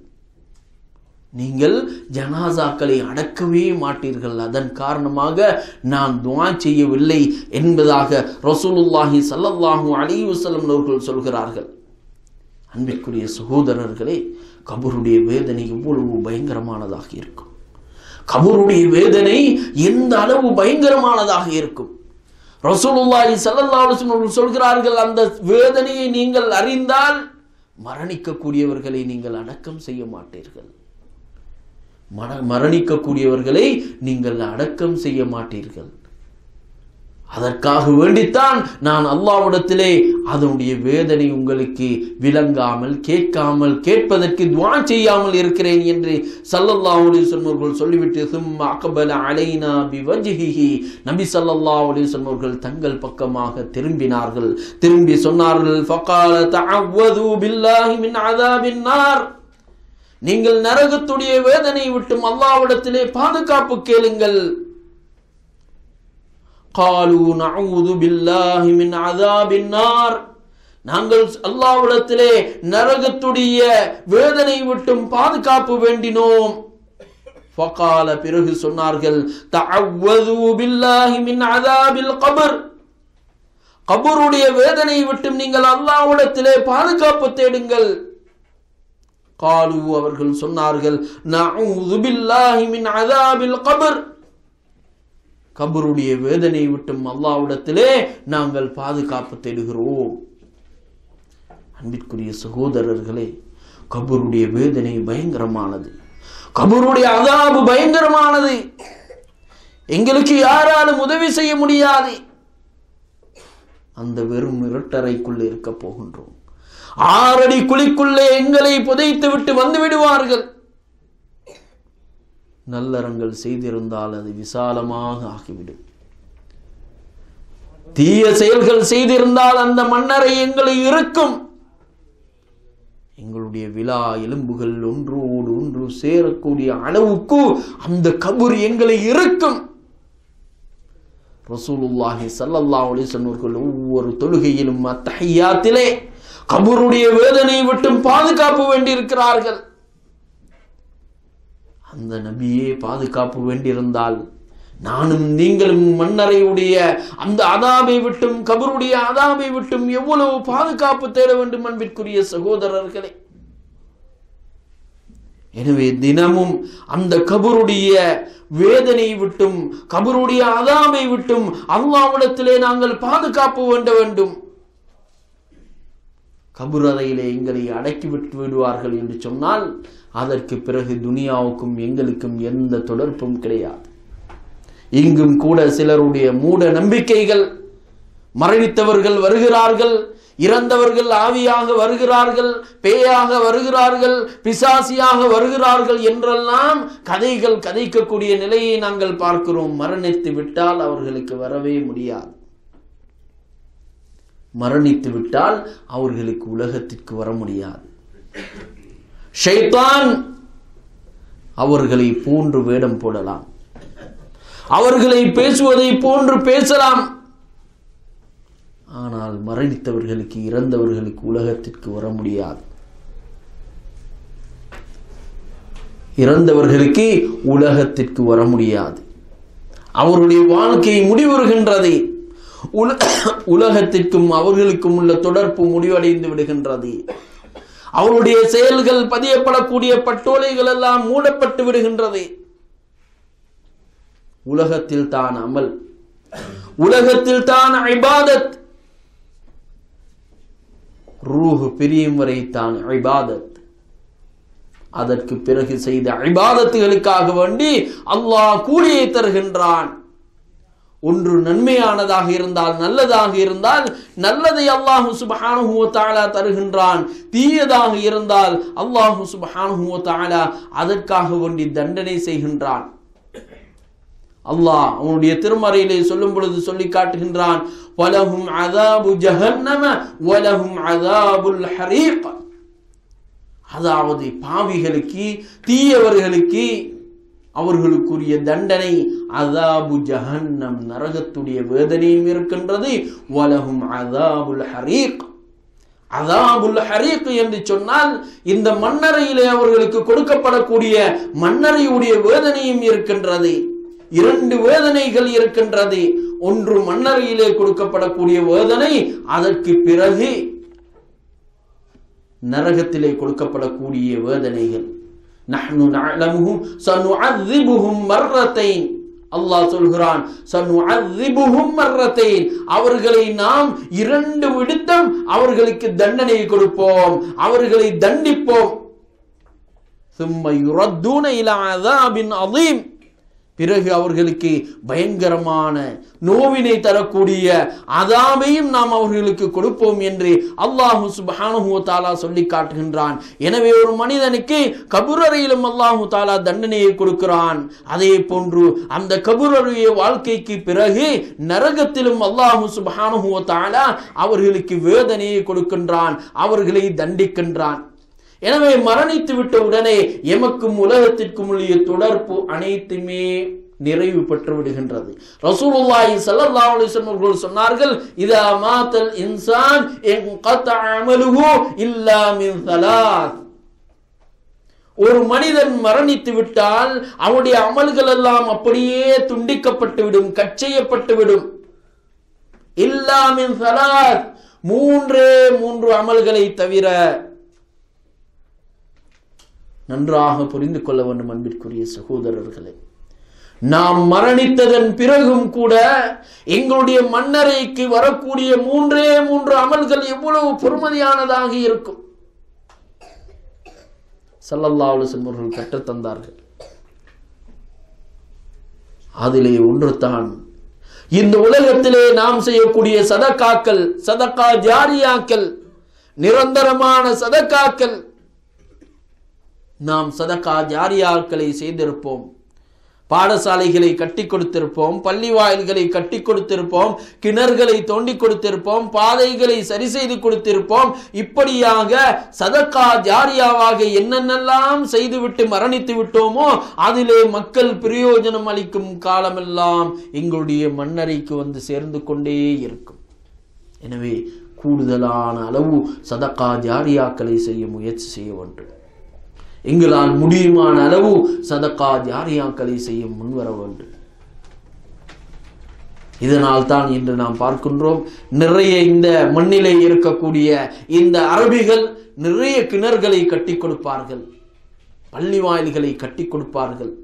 நீங்கள் ஜனாசாக்களை அடக்கவே மாட்டீர்கள். அதன் காரணமாக நான் துவா செய்யவில்லை என்பதாக ரசூலுல்லாஹி ஸல்லல்லாஹு அலைஹி அவர்கள் சொல்கிறார்கள். அன்பிற்குரிய சகோதரர்களே கபருடைய வேதனை எவ்வளவு பயங்கரமானதாக இருக்கும். கபருடைய வேதனை எந்த அளவு பயங்கரமானதாக இருக்கும்? ரசூலுல்லாஹி ஸல்லல்லாஹு அலைஹி சொல்கிறார்கள் அந்த வேதனையை நீங்கள் அறிந்தால் மரணிக்கக்கூடியவர்களை நீங்கள் அடக்கம் செய்ய மாட்டீர்கள். மர மரணிக்கக்கூடியவர்களை நீங்கள் அடக்கம் செய்ய மாட்டீர்கள். அதற்காக வேண்டித்தான் நான் அல்லாவிடத்திலே அதனுடைய வேதனை உங்களுக்கு விளங்காமல் கேட்காமல் கேட்பதற்கு துவா செய்யாமல் இருக்கிறேன் என்று சல்லல்லாஹு அலைஹி சொல்லிவிட்டு சும்மா அகபல அலைனா பிவஜிஹி நபி ஸல்லல்லாஹு அலைஹி தங்கள் பக்கமாக திரும்பினார்கள். திரும்பி சொன்னார்கள் ஃபகால தஅவது பில்லாஹி மின் அதாபின் நார். நீங்கள் நரகத்துடைய வேதனை விட்டும் அல்லாவிடத்திலே பாதுகாப்பு கேளுங்கள். காலு நவுது பில்லாஹி மின் அதாபின் நார் நாங்கள் அல்லாவிடத்திலே நரகத்துடைய வேதனை விட்டும் பாதுகாப்பு வேண்டினோம். ஃபகால பிறகு சொன்னார்கள் தஅவ்வது பில்லாஹி மின் அதாபில் கபர். கபருடைய வேதனை விட்டும் நீங்கள் அல்லாவிடத்திலே பாதுகாப்பு தேடுங்கள். காலு அவர்கள் சொன்னார்கள் நஅவுது பில்லாஹி மின் அதாபில் கபர். கபருடைய வேதனை விட்டும் அல்லாவிடத்திலே நாங்கள் பாதுகாப்பு தேடுகிறோம். அன்பிற்குரிய சகோதரர்களே கபருடைய வேதனை பயங்கரமானது. கபருடைய அதாபு பயங்கரமானது. எங்களுக்கு யாராலும் உதவி செய்ய முடியாது. அந்த வெறும் இரட்டறைக்குள்ளே இருக்க போகின்றோம். ஆறடி குழிக்குள்ளே எங்களை புதைத்து விட்டு வந்து விடுவார்கள். நல்லறங்கள் செய்திருந்தால் அது விசாலமாக ஆகிவிடும். தீய செயல்கள் செய்திருந்தால் அந்த மன்னரை எங்களை இருக்கும் எங்களுடைய விழா எலும்புகள் ஒன்றோடு ஒன்று சேரக்கூடிய அளவுக்கு அந்த கபூர் எங்களை இருக்கும் ரசூலுல்லாஹி சல்லல்லா அலைஹி ஒவ்வொரு தொழுகையிலும் அத்தையாத்திலே கபூருடைய வேதனை விட்டும் பாதுகாப்பு வேண்டியிருக்கிறார்கள். அந்த நபியே பாதுகாப்பு வேண்டியிருந்தால் நானும் நீங்களும் மன்னரையுடைய அந்த அதாபை விட்டும் கபருடைய அதாபை விட்டும் எவ்வளவு பாதுகாப்பு தேட வேண்டும் அன்பிற்குரிய சகோதரர்களே. எனவே தினமும் அந்த கபருடைய வேதனை விட்டும் கபருடைய அதாமை விட்டும் அல்லாவிடத்திலே நாங்கள் பாதுகாப்பு வேண்ட வேண்டும். கபுரதையிலே எங்களை அடக்கி விட்டு விடுவார்கள் என்று சொன்னால் அதற்கு பிறகு துனியாவுக்கும் எங்களுக்கும் எந்த தொடர்பும் கிடையாது. இங்கும் கூட சிலருடைய மூட நம்பிக்கைகள் மரணித்தவர்கள் வருகிறார்கள் இறந்தவர்கள் ஆவியாக வருகிறார்கள் பேயாக வருகிறார்கள் பிசாசியாக வருகிறார்கள் என்றெல்லாம் கதைகள் கதைக்கக்கூடிய நிலையை நாங்கள் பார்க்கிறோம். மரணித்து விட்டால் அவர்களுக்கு வரவே முடியாது. மரணித்து விட்டால் அவர்களுக்கு உலகத்திற்கு வர முடியாது. ஷைத்தான் அவர்களை போன்று வேடம் போடலாம். அவர்களை பேசுவதை போன்று பேசலாம். ஆனால் மரணித்தவர்களுக்கு இறந்தவர்களுக்கு உலகத்திற்கு வர முடியாது. இறந்தவர்களுக்கு உலகத்திற்கு வர முடியாது. அவருடைய வாழ்க்கை முடிவுறுகின்றது உலகத்திற்கும் அவர்களுக்கும் உள்ள தொடர்பு முடிவடைந்து விடுகின்றது. அவருடைய செயல்கள் பதியப்படக்கூடிய பட்டோலைகள் எல்லாம் மூடப்பட்டு விடுகின்றது. உலகத்தில் தான் அமல். உலகத்தில் தான் ஐபாதத் ரூஹ் பிரியும் வரை தான் ஐபாதத் அதற்கு பிறகு செய்த ஐபாதத்துகளுக்காக வேண்டி அல்லாஹ் கூலியை தருகின்றான். ஒன்று நன்மையானதாக இருந்தால் நல்லதாக இருந்தால் நல்லதை அல்லாஹு சுபஹானுஹு தாலா தருகின்றான். தீயதாக இருந்தால் அல்லாஹு சுபஹானுஹு தாலா அதற்காக வேண்டி தண்டனை செய்கின்றான். அல்லாஹ் அவனுடைய திருமறையிலே சொல்லும் பொழுது சொல்லி காட்டுகின்றான் வலஹும் அதாபு ஜஹன்னம வலஹும் அதாபுல் ஹரீக். அதாவது பாவிகளுக்கு தீயவர்களுக்கு அவர்களுக்குரிய தண்டனை அதாபு ஜஹன்னம் நரகத்துடைய வேதனையும் இருக்கின்றது. வலகும் அதாபுல் ஹரீக். அதாபுல் ஹரீக் என்று சொன்னால் இந்த மண்ணறையிலே அவர்களுக்கு கொடுக்கப்படக்கூடிய மண்ணறையுடைய வேதனையும் இருக்கின்றது. இரண்டு வேதனைகள் இருக்கின்றது. ஒன்று மண்ணறையிலே கொடுக்கப்படக்கூடிய வேதனை அதற்கு பிறகு நரகத்திலே கொடுக்கப்படக்கூடிய வேதனைகள். நஹ்னு நஅலமுஹும் சனுஅذிபுஹும் மர்ரத்தைன். அல்லாஹ் சொல்கிறான் சனுஅذிபுஹும் மர்ரத்தைன். அவர்களை நாம் இரண்டு விடுத்தம் அவர்களுக்கு தண்டனை கொடுப்போம் அவர்களை தண்டிப்போம். ثم يردون الى عذاب عظيم. பிறகு அவர்களுக்கு பயங்கரமான நோவினை தரக்கூடிய அதாமையும் நாம் அவர்களுக்கு கொடுப்போம் என்று அல்லாஹு சுபானு தாலா சொல்லி காட்டுகின்றான். எனவே ஒரு மனிதனுக்கு கபுரறையிலும் அல்லாஹு தாலா தண்டனையை கொடுக்கிறான். அதே போன்று அந்த கபுரறைய வாழ்க்கைக்கு பிறகு நரகத்திலும் அல்லாஹு சுபானு தாலா அவர்களுக்கு வேதனையை கொடுக்கின்றான் அவர்களை தண்டிக்கின்றான். எனவே மரணித்து விட்ட உடனே எமக்கும் உலகத்திற்கும் உள்ள தொடர்பு அனைத்துமே நிறைவு பெற்று விடுகின்றது. ரசூலுல்லாஹி ஸல்லல்லாஹு அலைஹி வஸல்லம் அவர்கள் சொன்னார்கள் இதா மாத்தல் இன்சான் இன்கத அமலுஹு இல்லா மின் ஸலாத் ஒரு மனிதன் மரணித்து விட்டால் அவனுடைய அமல்கள் எல்லாம் அப்படியே துண்டிக்கப்பட்டுவிடும் கட் செய்யப்பட்டுவிடும் இல்லா மின் ஸலாத் மூன்றே மூன்று அமல்களை தவிர நன்றாக புரிந்து கொள்ள வேண்டும் அன்பிற்குரிய சகோதரர்களே. நாம் மரணித்ததன் பிறகும் கூட எங்களுடைய மன்னரைக்கு வரக்கூடிய மூன்றே மூன்று அமல்கள் எவ்வளவு பொறுமதியானதாக இருக்கும். சல்லல்லா அலுவலம் அவர்கள் கற்றுத்தந்தார்கள். அதிலே ஒன்று தான் இந்த உலகத்திலே நாம் செய்யக்கூடிய சதக்காக்கள் சதக்கா ஜாரியாக்கள் நிரந்தரமான சதக்காக்கள் நாம் சதக்கா ஜாரியாக்களை செய்திருப்போம். பாடசாலைகளை கட்டி கொடுத்திருப்போம். பள்ளி வாயில்களை கட்டி கொடுத்திருப்போம். கிணறுகளை தோண்டி கொடுத்திருப்போம். பாதைகளை சரி செய்து கொடுத்திருப்போம். இப்படியாக சதக்கா ஜாரியாவாக என்னென்னலாம் செய்துவிட்டு மரணித்து விட்டோமோ அதிலே மக்கள் பிரயோஜனம் அளிக்கும் காலமெல்லாம் எங்களுடைய மண்ணறைக்கு வந்து சேர்ந்து கொண்டே இருக்கும். எனவே கூடுதலான அளவு சதக்கா ஜாரியாக்களை செய்ய முயற்சி செய்ய வேண்டும். எங்களால் முடியுமான அளவு சதக்கா ஜாரியாக்களை செய்ய முன்வர வேண்டும். இதனால் தான் இன்று நாம் பார்க்கின்றோம் நிறைய இந்த மண்ணிலே இருக்கக்கூடிய இந்த அரபிகள் நிறைய கிணறுகளை கட்டி கொடுப்பார்கள். பள்ளி வாயில்களை கட்டி கொடுப்பார்கள்.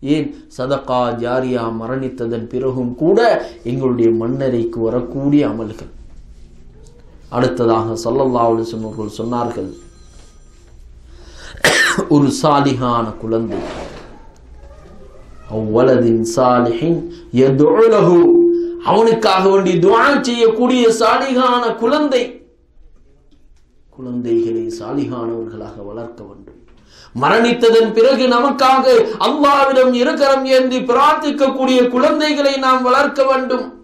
ஏன்? சதக்கா ஜாரியா மரணித்ததன் பிறகும் கூட எங்களுடைய மன்னரைக்கு வரக்கூடிய அமல்கள். அடுத்ததாக சல்லல்லா அலிஸ்லம் அவர்கள் சொன்னார்கள் ஒரு சாலிகான குழந்தை. அவ்வளதின் சாலிஹின் எதுலகு அவனுக்காக வேண்டி துவா செய்யக்கூடிய சாலிகான குழந்தை. குழந்தைகளை சாலிகானவர்களாக வளர்க்க வேண்டும். மரணித்ததன் பிறகு நமக்காக அல்லாவிடம் இருக்கரம் ஏந்தி பிரார்த்திக்கக்கூடிய குழந்தைகளை நாம் வளர்க்க வேண்டும்.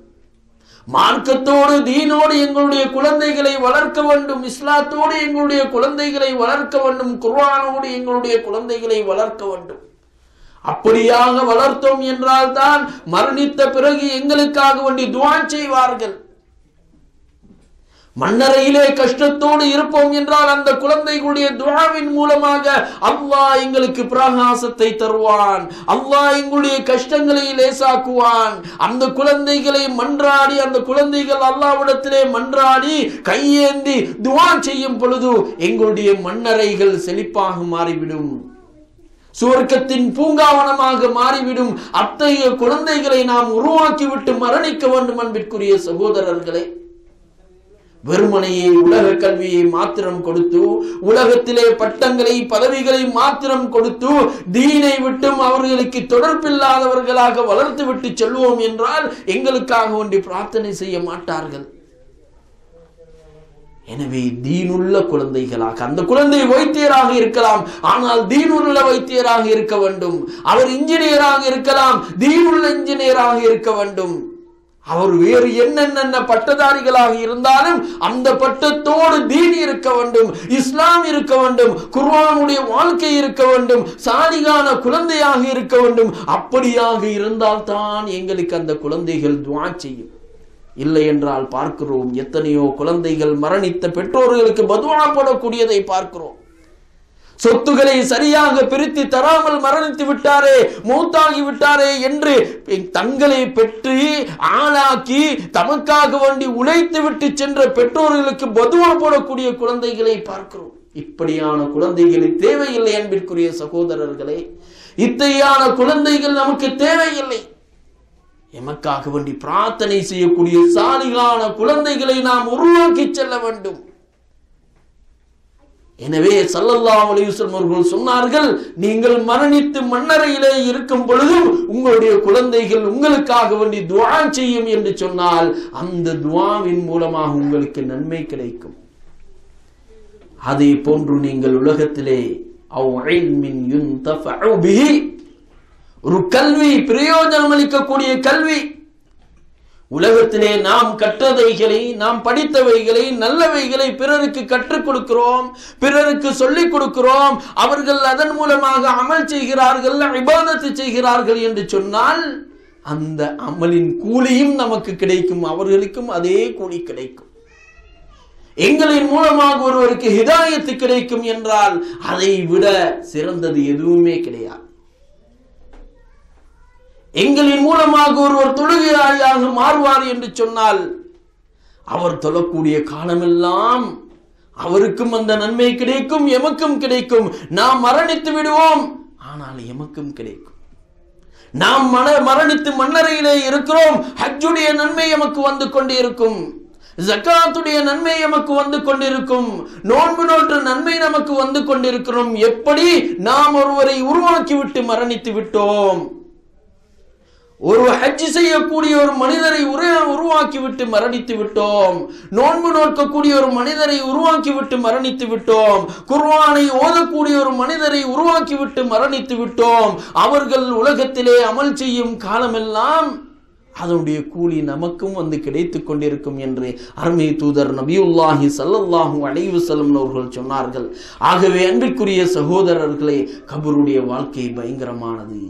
மார்க்கத்தோடு தீனோடு எங்களுடைய குழந்தைகளை வளர்க்க வேண்டும் இஸ்லாத்தோடு எங்களுடைய குழந்தைகளை வளர்க்க வேண்டும் குர்வானோடு எங்களுடைய குழந்தைகளை வளர்க்க வேண்டும். அப்படியாக வளர்த்தோம் என்றால் தான் மரணித்த பிறகு எங்களுக்காக வேண்டி துவான் செய்வார்கள். மண்ணறையிலே கஷ்டத்தோடு இருப்போம் என்றால் அந்த குழந்தைகளுடைய துவாவின் மூலமாக அல்லாஹ் எங்களுக்கு பிரகாசத்தை தருவான். அல்லாஹ் எங்களுடைய கஷ்டங்களை லேசாக்குவான். அந்த குழந்தைகளை மன்றாடி அந்த குழந்தைகள் அல்லாவிடத்திலே மன்றாடி கையேந்தி துவா செய்யும் பொழுது எங்களுடைய மண்ணறைகள் செழிப்பாக மாறிவிடும். சுவர்க்கத்தின் பூங்காவனமாக மாறிவிடும். அத்தகைய குழந்தைகளை நாம் உருவாக்கிவிட்டு மரணிக்க வேண்டும் அன்பிற்குரிய சகோதரர்களே. வெறுமனையே உலக கல்வியை மாத்திரம் கொடுத்து உலகத்திலே பட்டங்களை பதவிகளை மாத்திரம் கொடுத்து தீனை விட்டும் அவர்களுக்கு தொடர்பில்லாதவர்களாக வளர்த்து விட்டு செல்வோம் என்றால் எங்களுக்காக ஒன்றி பிரார்த்தனை செய்ய மாட்டார்கள். எனவே தீனுள்ள குழந்தைகளாக அந்த குழந்தை வைத்தியராக இருக்கலாம் ஆனால் தீனுள்ள வைத்தியராக இருக்க வேண்டும். அவர் இன்ஜினியராக இருக்கலாம் தீனுள்ள இன்ஜினியராக இருக்க வேண்டும். அவர் வேறு என்னென்ன பட்டதாரிகளாக இருந்தாலும் அந்த பட்டத்தோடு தீன் இருக்க வேண்டும் இஸ்லாம் இருக்க வேண்டும் குர்வானுடைய வாழ்க்கை இருக்க வேண்டும் சாலிகான குழந்தையாக இருக்க வேண்டும். அப்படியாக இருந்தால்தான் எங்களுக்கு அந்த குழந்தைகள் துவா செய்யும். இல்லை என்றால் பார்க்கிறோம் எத்தனையோ குழந்தைகள் மரணித்த பெற்றோர்களுக்கு பதுவா போடக்கூடியதை பார்க்கிறோம். சொத்துக்களை சரியாக பிரித்து தராமல் மரணித்து விட்டாரே மூத்தாகி விட்டாரே என்று தங்களை பெற்று ஆளாக்கி தமக்காக வேண்டி உழைத்து விட்டு சென்ற பெற்றோர்களுக்கு பதுவா போடக்கூடிய குழந்தைகளை பார்க்கிறோம். இப்படியான குழந்தைகளை தேவையில்லை அன்பிற்குரிய சகோதரர்களே. இத்தையான குழந்தைகள் நமக்கு தேவையில்லை. எமக்காக வேண்டி பிரார்த்தனை செய்யக்கூடிய சாலிகான குழந்தைகளை நாம் உருவாக்கி செல்ல வேண்டும். எனவே சல்லல்லா அலைஹி அவர்கள் சொன்னார்கள் நீங்கள் மரணித்து மன்னரையிலே இருக்கும் பொழுதும் உங்களுடைய குழந்தைகள் உங்களுக்காக வேண்டி துவா செய்யும் என்று சொன்னால் அந்த துவாவின் மூலமாக உங்களுக்கு நன்மை கிடைக்கும். அதே போன்று நீங்கள் உலகத்திலே அவ் ஒரு கல்வி பிரயோஜனம் அளிக்கக்கூடிய கல்வி. உலகத்திலே நாம் கற்றதைகளை நாம் படித்தவைகளை நல்லவைகளை பிறருக்கு கற்றுக் கொடுக்கிறோம் பிறருக்கு சொல்லிக் கொடுக்கிறோம். அவர்கள் அதன் மூலமாக அமல் செய்கிறார்கள் இபாதத்து செய்கிறார்கள் என்று சொன்னால் அந்த அமலின் கூலியும் நமக்கு கிடைக்கும் அவர்களுக்கும் அதே கூலி கிடைக்கும். எங்களின் மூலமாக ஒருவருக்கு ஹிதாயத்து கிடைக்கும் என்றால் அதை விட சிறந்தது எதுவுமே கிடையாது. எங்களின் மூலமாக ஒருவர் தொழுகையாளியாக மாறுவார் என்று சொன்னால் அவர் தொழக்கூடிய காலமெல்லாம் அவருக்கும் அந்த நன்மை கிடைக்கும் எமக்கும் கிடைக்கும். நாம் மரணித்து விடுவோம் ஆனால் எமக்கும் கிடைக்கும். நாம் மன மரணித்து மன்னரையிலே இருக்கிறோம் ஹஜ்ஜுடைய நன்மை எமக்கு வந்து கொண்டிருக்கும். ஜக்காத்துடைய நன்மை நமக்கு வந்து கொண்டிருக்கும். நோன்பு நோற்று நன்மை நமக்கு வந்து கொண்டிருக்கிறோம். எப்படி? நாம் ஒருவரை உருவாக்கி விட்டு மரணித்து விட்டோம். ஒரு ஹஜ் செய்யக்கூடிய ஒரு மனிதரை உருவாக்கி விட்டு மரணித்து விட்டோம். நோன்பு நோக்கக்கூடிய ஒரு மனிதரை உருவாக்கி விட்டு மரணித்து விட்டோம். குர்வானை ஓதக்கூடிய ஒரு மனிதரை உருவாக்கி விட்டு மரணித்து விட்டோம். அவர்கள் உலகத்திலே அமல் செய்யும் காலமெல்லாம் அதனுடைய கூலி நமக்கும் வந்து கிடைத்துக் கொண்டிருக்கும் என்று அருமை தூதர் நபியுல்லாஹி சல்லல்லாஹு அலைஹி செல்லும் அவர்கள் சொன்னார்கள். ஆகவே அன்பிற்குரிய சகோதரர்களே கபருடைய வாழ்க்கை பயங்கரமானது.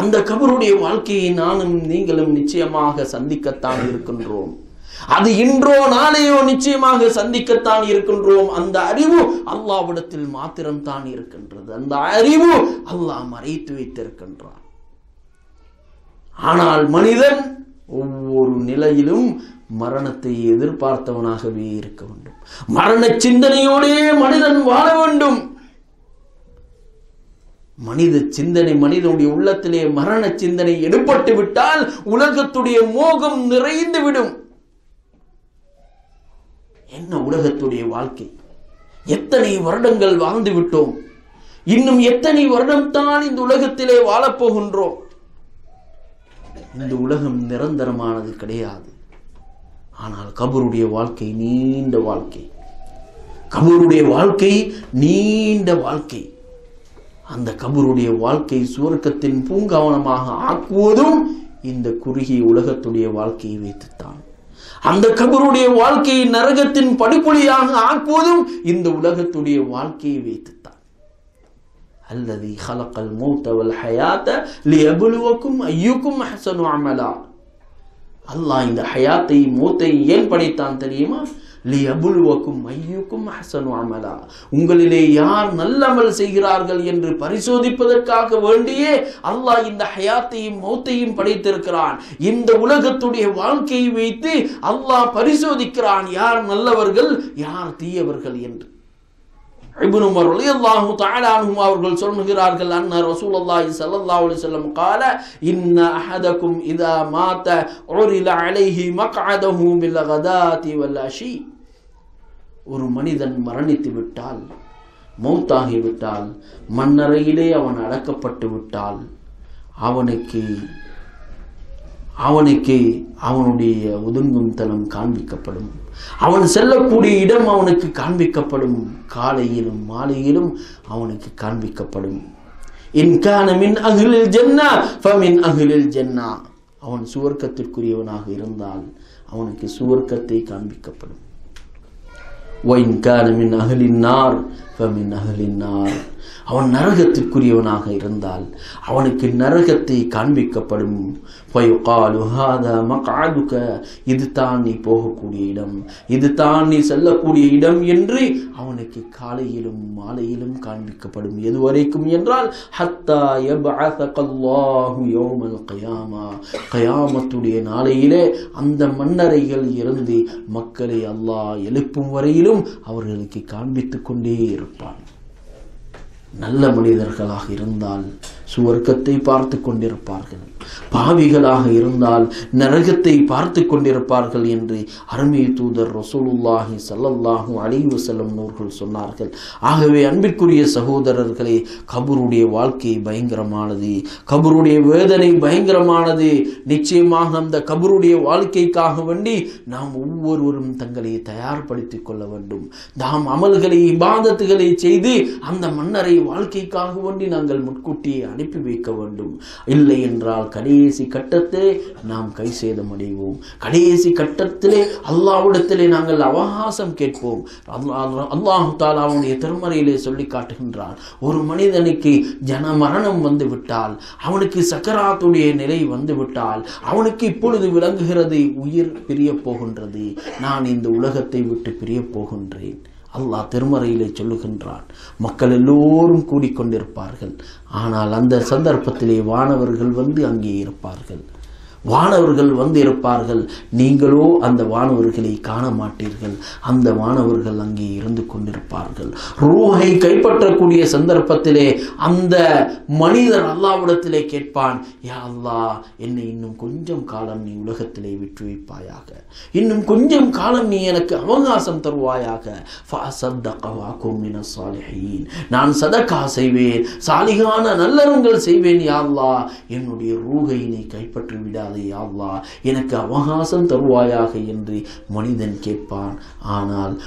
அந்த கபருடைய வாழ்க்கையை நானும் நீங்களும் நிச்சயமாக சந்திக்கத்தான் இருக்கின்றோம். அது இன்றோ நாளையோ நிச்சயமாக சந்திக்கத்தான் இருக்கின்றோம். அந்த அறிவு அல்லாவிடத்தில் மாத்திரம்தான் இருக்கின்றது. அந்த அறிவு அல்லாஹ் மறைத்து வைத்திருக்கின்றான். ஆனால் மனிதன் ஒவ்வொரு நிலையிலும் மரணத்தை எதிர்பார்த்தவனாகவே இருக்க வேண்டும். மரண சிந்தனையோடே மனிதன் வாழ வேண்டும். மனித சிந்தனை மனிதனுடைய உள்ளத்திலே மரண சிந்தனை எடுபட்டு விட்டால் உலகத்துடைய மோகம் நிறைந்து விடும். என்ன உலகத்துடைய வாழ்க்கை? எத்தனை வருடங்கள் வாழ்ந்து விட்டோம்? இன்னும் எத்தனை வருடம் தான் இந்த உலகத்திலே வாழப்போகின்றோம்? இந்த உலகம் நிரந்தரமானது கிடையாது. ஆனால் கபருடைய வாழ்க்கை நீண்ட வாழ்க்கை. கபருடைய வாழ்க்கை நீண்ட வாழ்க்கை. அந்த கபருடைய வாழ்க்கை சுவர்க்கத்தின் பூங்காவனமாக ஆக்குவதும் இந்த குறுகிய உலகத்துடைய வாழ்க்கையை வைத்துத்தான். அந்த கபருடைய வாழ்க்கையை நரகத்தின் படுகொலியாக ஆக்குவதும் இந்த உலகத்துடைய வாழ்க்கையை வைத்துத்தான். அல்லது ஹலக்கல் மூத்தவல் ஹயாத்த லியபுலுவக்கும் ஐயுக்கும் ஹசனு அமலா. அல்லாஹ் இந்த ஹயாத்தை மூத்தை ஏன் படைத்தான் தெரியுமா? லியபுழுவக்கும் ஐயுக்கும் அஹ்சனு அமலா உங்களிலே யார் நல்லமல் செய்கிறார்கள் என்று பரிசோதிப்பதற்காக வேண்டியே அல்லாஹ் இந்த ஹயாத்தையும் மௌத்தையும் படைத்திருக்கிறான். இந்த உலகத்துடைய வாழ்க்கையை வைத்து அல்லாஹ் பரிசோதிக்கிறான் யார் நல்லவர்கள் யார் தீயவர்கள் என்று. இபுன் உமர் அலி அல்லாஹு தாலானும் அவர்கள் சொல்லுகிறார்கள் அன்ன ரசூல் அல்லாஹி சல்லல்லா அலி சொல்லம் கால இன்ன அஹதக்கும் இதா மாத்த ஒரில அலைஹி மக்அதஹும் பில் கதாதி வல்லாஷி ஒரு மனிதன் மரணித்து விட்டால் மௌத்தாகிவிட்டால் மண்ணறையிலே அவன் அடக்கப்பட்டு விட்டால் அவனுக்கு அவனுக்கு அவனுடைய ஒதுங்கும் தளம் காண்பிக்கப்படும். அவன் செல்லக்கூடிய இடம் அவனுக்கு காண்பிக்கப்படும். காலையிலும் மாலையிலும் அவனுக்கு காண்பிக்கப்படும். இன்கான மின் அகிலில் ஃபமின் அகிலில் அவன் சுவர்க்கத்திற்குரியவனாக இருந்தால் அவனுக்கு சுவர்க்கத்தை காண்பிக்கப்படும். ஒயின் மின் அகலின் நார் ஃபமின் அகலின் நார். அவன் நரகத்திற்குரியவனாக இருந்தால் அவனுக்கு நரகத்தை காண்பிக்கப்படும். ஃபயுகாலு ஹாதா மக்அதுக இது தான் நீ போகக்கூடிய இடம். இது தான் நீ செல்லக்கூடிய இடம் என்று அவனுக்கு காலையிலும் மாலையிலும் காண்பிக்கப்படும். எதுவரைக்கும் என்றால் ஹத்தா யப்அஸகல்லாஹு யோமல் கயாமா கயாமத்துடைய நாளையிலே அந்த மன்னரைகள் இருந்து மக்களை அல்லாஹ் எழுப்பும் வரையிலும் அவர்களுக்கு காண்பித்துக் கொண்டே இருப்பான். நல்ல மனிதர்களாக இருந்தால் சுவர்க்கத்தை பார்த்து கொண்டிருப்பார்கள். பாவிகளாக இருந்தால் நரகத்தை பார்த்து கொண்டிருப்பார்கள் என்று அருமை தூதர் ரசூலுல்லாஹி சல்லல்லாஹும் அலிவு செல்லும் நூல்கள் சொன்னார்கள். ஆகவே அன்பிற்குரிய சகோதரர்களே கபருடைய வாழ்க்கை பயங்கரமானது. கபருடைய வேதனை பயங்கரமானது. நிச்சயமாக அந்த கபருடைய வாழ்க்கைக்காக வேண்டி நாம் ஒவ்வொருவரும் தங்களை தயார்படுத்திக் கொள்ள வேண்டும். நாம் அமல்களை இபாதத்துகளை செய்து அந்த மன்னரை வாழ்க்கைக்காக வேண்டி நாங்கள் முன்கூட்டியே அனுப்பி வைக்க வேண்டும். இல்லை என்றால் கடைசி கட்டத்திலே நாம் கை சேதம் அடைவோம். கடைசி கட்டத்திலே அல்லாவிடத்திலே நாங்கள் அவகாசம் கேட்போம். அல்லாஹு தாலாவுடைய திருமறையிலே சொல்லி காட்டுகின்றான். ஒரு மனிதனுக்கு ஜன மரணம் வந்து விட்டால் அவனுக்கு சக்கராத்துடைய நிலை வந்து விட்டால் அவனுக்கு இப்பொழுது விளங்குகிறது உயிர் பிரிய போகின்றது. நான் இந்த உலகத்தை விட்டு பிரிய போகின்றேன். அல்லாஹ் திருமறையிலே சொல்லுகின்றான். மக்கள் எல்லோரும் கூடிக்கொண்டிருப்பார்கள். ஆனால் அந்த சந்தர்ப்பத்திலே வானவர்கள் வந்து அங்கே இருப்பார்கள். வானவர்கள் வந்து இருப்பார்கள் நீங்களோ அந்த வானவர்களை காண மாட்டீர்கள் அந்த வானவர்கள் அங்கே இருந்து கொண்டிருப்பார்கள். ரூஹை கைப்பற்றக்கூடிய சந்தர்ப்பத்திலே அந்த மனிதர் அல்லாவிடத்திலே கேட்பான் யா அல்லா என்னை இன்னும் கொஞ்சம் காலம் நீ உலகத்திலே விட்டு வைப்பாயாக. இன்னும் கொஞ்சம் காலம் நீ எனக்கு அவகாசம் தருவாயாக. நான் சதக்கா செய்வேன் சாலிகான நல்லறங்கள் செய்வேன் யா அல்லா என்னுடைய ரூகை நீ கைப்பற்றி விடாதே யா அல்லாஹ் எனக்கு அவகாசம் தருவாயாக என்று மனிதன் கேட்பான். ஆனால்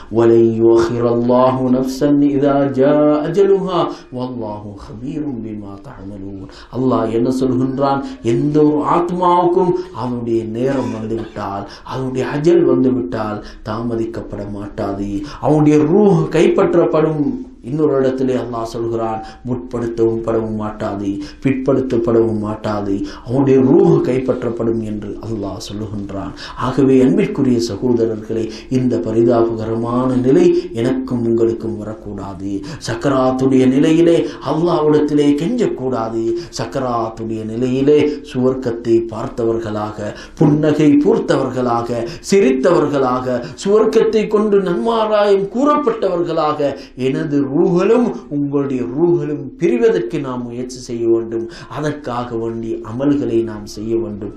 அல்லாஹ் என்ன சொல்கின்றான்? எந்த ஒரு ஆத்மாவுக்கும் அவனுடைய நேரம் வந்துவிட்டால் அவனுடைய அஜல் வந்துவிட்டால் தாமதிக்கப்பட மாட்டாது. அவனுடைய ரூ கைப்பற்றப்படும். இன்னொரு இடத்திலே அல்லாஹ் சொல்கிறான் முற்படுத்தவும் படவும் மாட்டாது பிற்படுத்தப்படவும் மாட்டாது அவனுடைய ரூஹ் கைப்பற்றப்படும் என்று அல்லாஹ் சொல்லுகின்றான். ஆகவே அன்பிற்குரிய சகோதரர்களே இந்த பரிதாபகரமான நிலை எனக்கும் உங்களுக்கும் வரக்கூடாது. சக்கராத்துடைய நிலையிலே அல்லாவிடத்திலே கெஞ்சக்கூடாது. சக்கராத்துடைய நிலையிலே சுவர்க்கத்தை பார்த்தவர்களாக புன்னகை பூர்த்தவர்களாக சிரித்தவர்களாக சுவர்க்கத்தை கொண்டு நன்மாராயம் கூறப்பட்டவர்களாக எனது ரூகளும் உங்களுடைய ரூகளும் பிரிவதற்கு நாம் முயற்சி செய்ய வேண்டும். அதற்காக வேண்டி அமல்களை நாம் செய்ய வேண்டும்.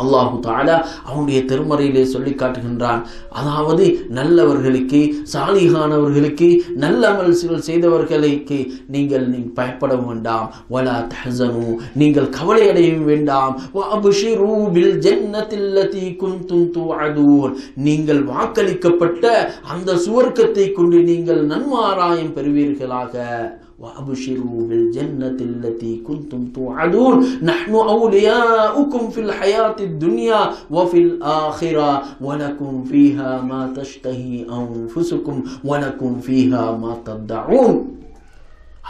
அல்லாஹு தாலா அவனுடைய திருமறையிலே சொல்லி காட்டுகின்றான். அதாவது நல்லவர்களுக்கு சாலிகானவர்களுக்கு நல்ல அமல்கள் செய்தவர்களுக்கு நீங்கள் நீ பயப்பட வேண்டாம். வலா தஹசனு நீங்கள் கவலை அடையவும் வேண்டாம். பில் ஜன்னத்தில்லதி குந்தும் துஅதூன். நீங்கள் வாக்களிக்கப்பட்ட அந்த சுவர்க்கத்தை கொண்டு நீங்கள் நன்மாராயம் பெறுவீர்களாக. وأبشروا بالجنة التي كنتم توعدون نحن أولياؤكم في الحياة الدنيا وفي الآخرة ولكم فيها ما تشتهي أنفسكم ولكم فيها ما تدعون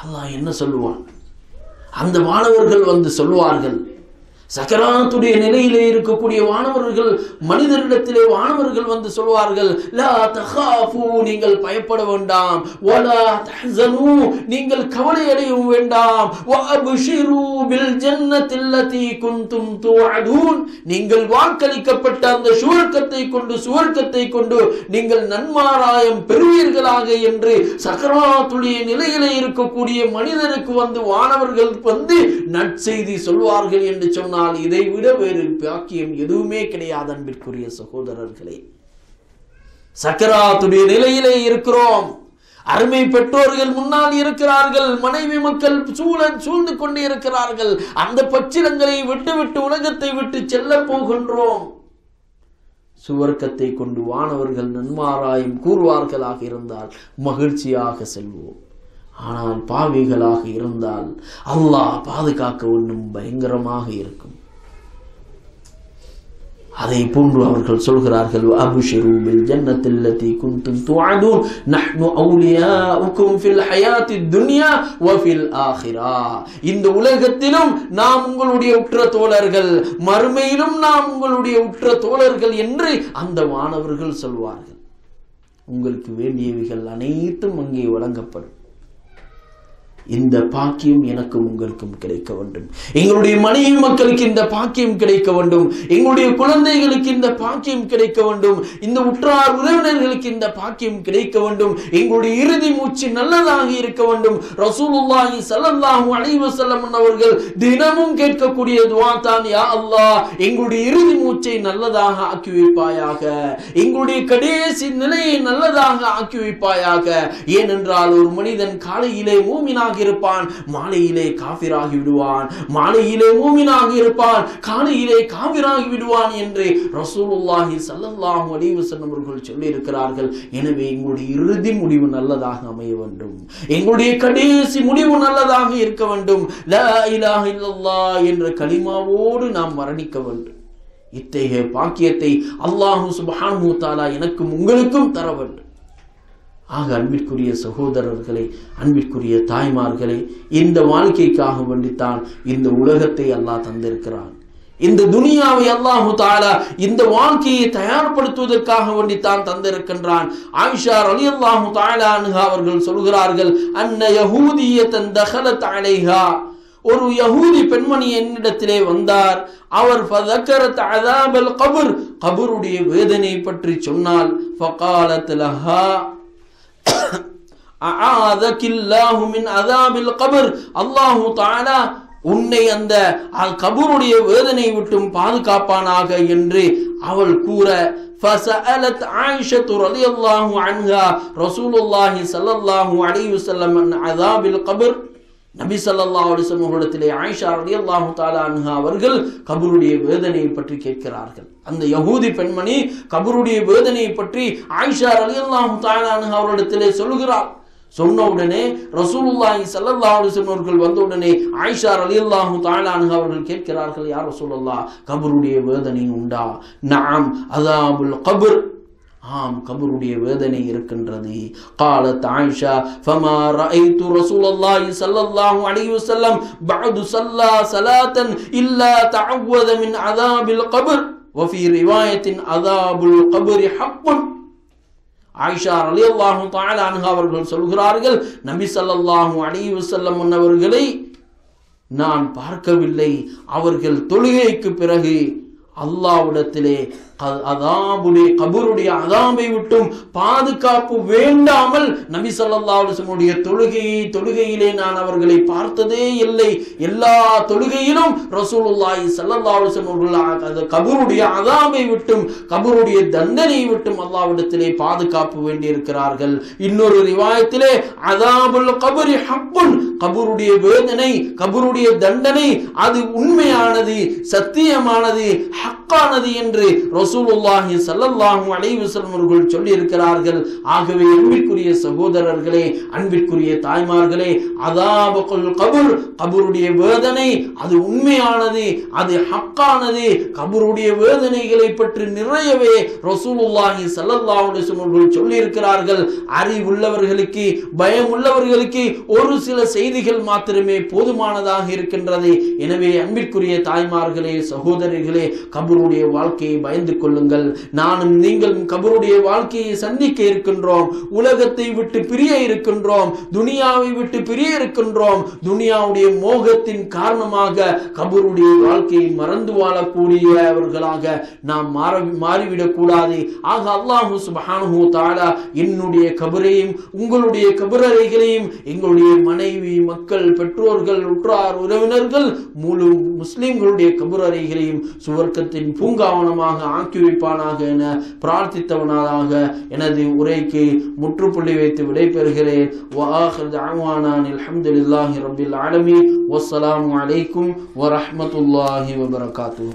அல்லாஹ் என்ன சொல்லுவான் அந்த மாணவர்கள் வந்து சொல்லுவார்கள் சக்கராத்துடைய நிலையிலே இருக்கக்கூடிய வானவர்கள் மனிதரிடத்திலே வானவர்கள் வந்து சொல்வார்கள் நீங்கள் பயப்பட வேண்டாம். நீங்கள் கவலை அடையவும் வேண்டாம். நீங்கள் வாக்களிக்கப்பட்ட அந்த சுவர்க்கத்தை கொண்டு சுவர்க்கத்தை கொண்டு நீங்கள் நன்மாராயம் பெறுவீர்களாக என்று சக்கராத்துடைய நிலையிலே இருக்கக்கூடிய மனிதனுக்கு வந்து வானவர்கள் வந்து நற்செய்தி சொல்வார்கள் என்று சொன்னார் ஆனால் இதை விட வேறு பாக்கியம் எதுவுமே கிடையாது அன்பிற்குரிய சகோதரர்களே. சக்கராத்துடைய நிலையிலே இருக்கிறோம். அருமை பெற்றோர்கள் முன்னால் இருக்கிறார்கள். மனைவி மக்கள் சூழ சூழ்ந்து கொண்டு இருக்கிறார்கள். அந்த பச்சிலங்களை விட்டு விட்டு உலகத்தை விட்டு செல்ல போகின்றோம். சுவர்க்கத்தை கொண்டு வானவர்கள் நன்மாராயம் கூறுவார்களாக இருந்தால் மகிழ்ச்சியாக செல்வோம். ஆனால் பாவிகளாக இருந்தால் அல்லாஹ் பாதுகாக்க ஒன்றும் பயங்கரமாக இருக்கும். அதை போன்று அவர்கள் சொல்கிறார்கள் அபுஷிரு பில் ஜன்னத்தில் லதி குந்தும் துஅதுன் நஹ்னு அவுலியாஉக்கும் ஃபில் ஹயாத்தி துன்யா வ ஃபில் இந்த உலகத்திலும் நாம் உங்களுடைய உற்ற தோழர்கள் மறுமையிலும் நாம் உங்களுடைய உற்ற தோழர்கள் என்று அந்த மாணவர்கள் சொல்வார்கள். உங்களுக்கு வேண்டியவைகள் அனைத்தும் அங்கே வழங்கப்படும். இந்த பாக்கியம் எனக்கும் உங்களுக்கும் கிடைக்க வேண்டும். எங்களுடைய மனைவி மக்களுக்கு இந்த பாக்கியம் கிடைக்க வேண்டும். எங்களுடைய குழந்தைகளுக்கு இந்த பாக்கியம் கிடைக்க வேண்டும். இந்த உற்றார் உறவினர்களுக்கு இந்த பாக்கியம் கிடைக்க வேண்டும். எங்களுடைய இறுதி மூச்சு நல்லதாக இருக்க வேண்டும். ரசூலுல்லாஹி ஸல்லல்லாஹு அலைஹி வஸல்லம் அவர்கள் தினமும் கேட்கக்கூடிய துஆ தான் யா அல்லாஹ் எங்களுடைய இறுதி மூச்சை நல்லதாக ஆக்கி வைப்பாயாக. எங்களுடைய கடைசி நிலையை நல்லதாக ஆக்கி வைப்பாயாக. ஏனென்றால் ஒரு மனிதன் காலையிலே மூமினாக இருப்பான். மாலையிலே காபிராகி விடுவான். மாலையிலே மூமினாக இருப்பான். காலையிலே காபிராகி விடுவான் என்று ரசூலுல்லாஹி ஸல்லல்லாஹு அலைஹி வஸல்லம் அவர்கள் சொல்லி இருக்கிறார்கள் எனவே எங்களுடைய இறுதி முடிவு நல்லதாக அமைய வேண்டும். எங்களுடைய கடைசி முடிவு நல்லதாக இருக்க வேண்டும். லா இலாஹ இல்லல்லாஹ் என்ற களிமாவோடு நாம் மரணிக்க வேண்டும். இத்தகைய பாக்கியத்தை அல்லாஹு சுப்ஹானஹு தஆலா எனக்கும் உங்களுக்கும் தர வேண்டும். ஆக அன்பிற்குரிய சகோதரர்களே அன்பிற்குரிய தாய்மார்களே இந்த வாழ்க்கைக்காக வேண்டித்தான் இந்த உலகத்தை அல்லாஹ் தந்திருக்கிறான். இந்த துனியாவை அல்லாஹு தாலா இந்த வாழ்க்கையை தயார்படுத்துவதற்காக வேண்டித்தான் தந்திருக்கின்றான். ஆயிஷா அலி அல்லாஹு தாலா அவர்கள் சொல்கிறார்கள் அன்ன யஹூதியத்தன் தகலத் அலைஹா. ஒரு யகூதி பெண்மணி என்னிடத்திலே வந்தார். அவர் ஃபதக்கரத் கபர். கபருடைய வேதனை பற்றி சொன்னால் அல்லாஹு தஆலா உன்னை அந்த கபருடைய வேதனை விட்டும் பாதுகாப்பானாக என்று அவள் கூற فسألت عائشة رضي الله عنها رسول الله صلى الله عليه وسلم عن عذاب القبر நபி சல்லா அலைஹி வஸல்லம் அவர்களிடத்திலே ஆயிஷா ரலியல்லாஹு தஆலா அன்ஹா அவர்கள் கபருடைய வேதனையை பற்றி கேட்கிறார்கள். அந்த யகூதி பெண்மணி கபருடைய வேதனையை பற்றி ஆயிஷா ரலியல்லாஹு தஆலா அன்ஹா அவரிடத்திலே சொல்கிறார் சொன்ன உடனே ரசூலுல்லாஹி ஸல்லல்லாஹு அலைஹி வஸல்லம் அவர்கள் வந்த உடனே ஆயிஷா ரலியல்லாஹு தஆலா அன்ஹா அவர்கள் கேட்கிறார்கள் யா ரசூலுல்லாஹ் கபருடைய வேதனை உண்டா? நாம் அதாபுல் கபர். ஆம் கபருடைய வேதனை இருக்கின்றது قالت عائشة فما رأيت رسول الله صلى الله عليه وسلم بعد صلى صلاة إلا تعوذ من عذاب القبر وفي رواية عذاب القبر حق ஆயிஷா ரலியல்லாஹு தஆலா அன்ஹா அவர்கள் சொல்கிறார்கள் நபி ஸல்லல்லாஹு அலைஹி வஸல்லம் அவர்களை நான் பார்க்கவில்லை அவர்கள் தொழுகைக்கு பிறகு அல்லாவிடத்திலே அதாபுடைய கபருடைய அதாமை விட்டும் பாதுகாப்பு வேண்டாமல் நபி ஸல்லல்லாஹு தொழுகை தொழுகையை தொழுகையிலே நான் அவர்களை பார்த்ததே இல்லை. எல்லா தொழுகையிலும் ரசூலுல்லாஹி ஸல்லல்லாஹு அவர்கள் கபருடைய அதாமை விட்டும் கபருடைய தண்டனை விட்டும் அல்லாவிடத்திலே பாதுகாப்பு வேண்டியிருக்கிறார்கள். இன்னொரு ரிவாயத்திலே அதாபுல் கபரி ஹப்புன் கபருடைய வேதனை கபருடைய தண்டனை அது உண்மையானது சத்தியமானது ஹக்கானது என்று ரசூலுல்லாஹி சல்லல்லாஹு அலைஹி வஸல்லம் அவர்கள் சொல்லி இருக்கிறார்கள் ஆகவே அன்பிற்குரிய சகோதரர்களே அன்பிற்குரிய தாய்மார்களே அதாபுல் கபூர் கபூருடைய வேதனை அது உண்மையானது அது ஹக்கானது. கபூருடைய வேதனைகளை பற்றி நிறையவே ரசூலுல்லாஹி சல்லல்லாஹு அலைஹி அவர்கள் சொல்லி இருக்கிறார்கள் அறிவுள்ளவர்களுக்கு பயம் உள்ளவர்களுக்கு ஒரு சில செய்திகள் மாத்திரமே போதுமானதாக இருக்கின்றது. எனவே அன்பிற்குரிய தாய்மார்களே சகோதரிகளே கபூர் கபருடைய வாழ்க்கையை பயந்து கொள்ளுங்கள். நானும் நீங்களும் கபருடைய வாழ்க்கையை சந்திக்க இருக்கின்றோம். உலகத்தை விட்டு பிரிய இருக்கின்றோம். துனியாவை விட்டு பிரிய இருக்கின்றோம். துனியாவுடைய மோகத்தின் காரணமாக கபருடைய வாழ்க்கையை மறந்து வாழக்கூடியவர்களாக நாம் மாற மாறிவிடக் கூடாது. ஆக அல்லாஹு சுபஹானு தாலா என்னுடைய கபரையும் உங்களுடைய கபரறைகளையும் எங்களுடைய மனைவி மக்கள் பெற்றோர்கள் உற்றார் உறவினர்கள் முழு முஸ்லிம்களுடைய கபரறைகளையும் சுவர்க்கத்தின் என் பூங்காவனமாக ஆக்கி வைப்பானாக என பிரார்த்தித்தவனாக எனது உரைக்கு முற்றுப்புள்ளி வைத்து விடைபெறுகிறேன். அலமதுல்லாஹி ரபில் ஆலமி வசலாம் அலைக்கும் வரமத்துல்லாஹி வபரகாத்து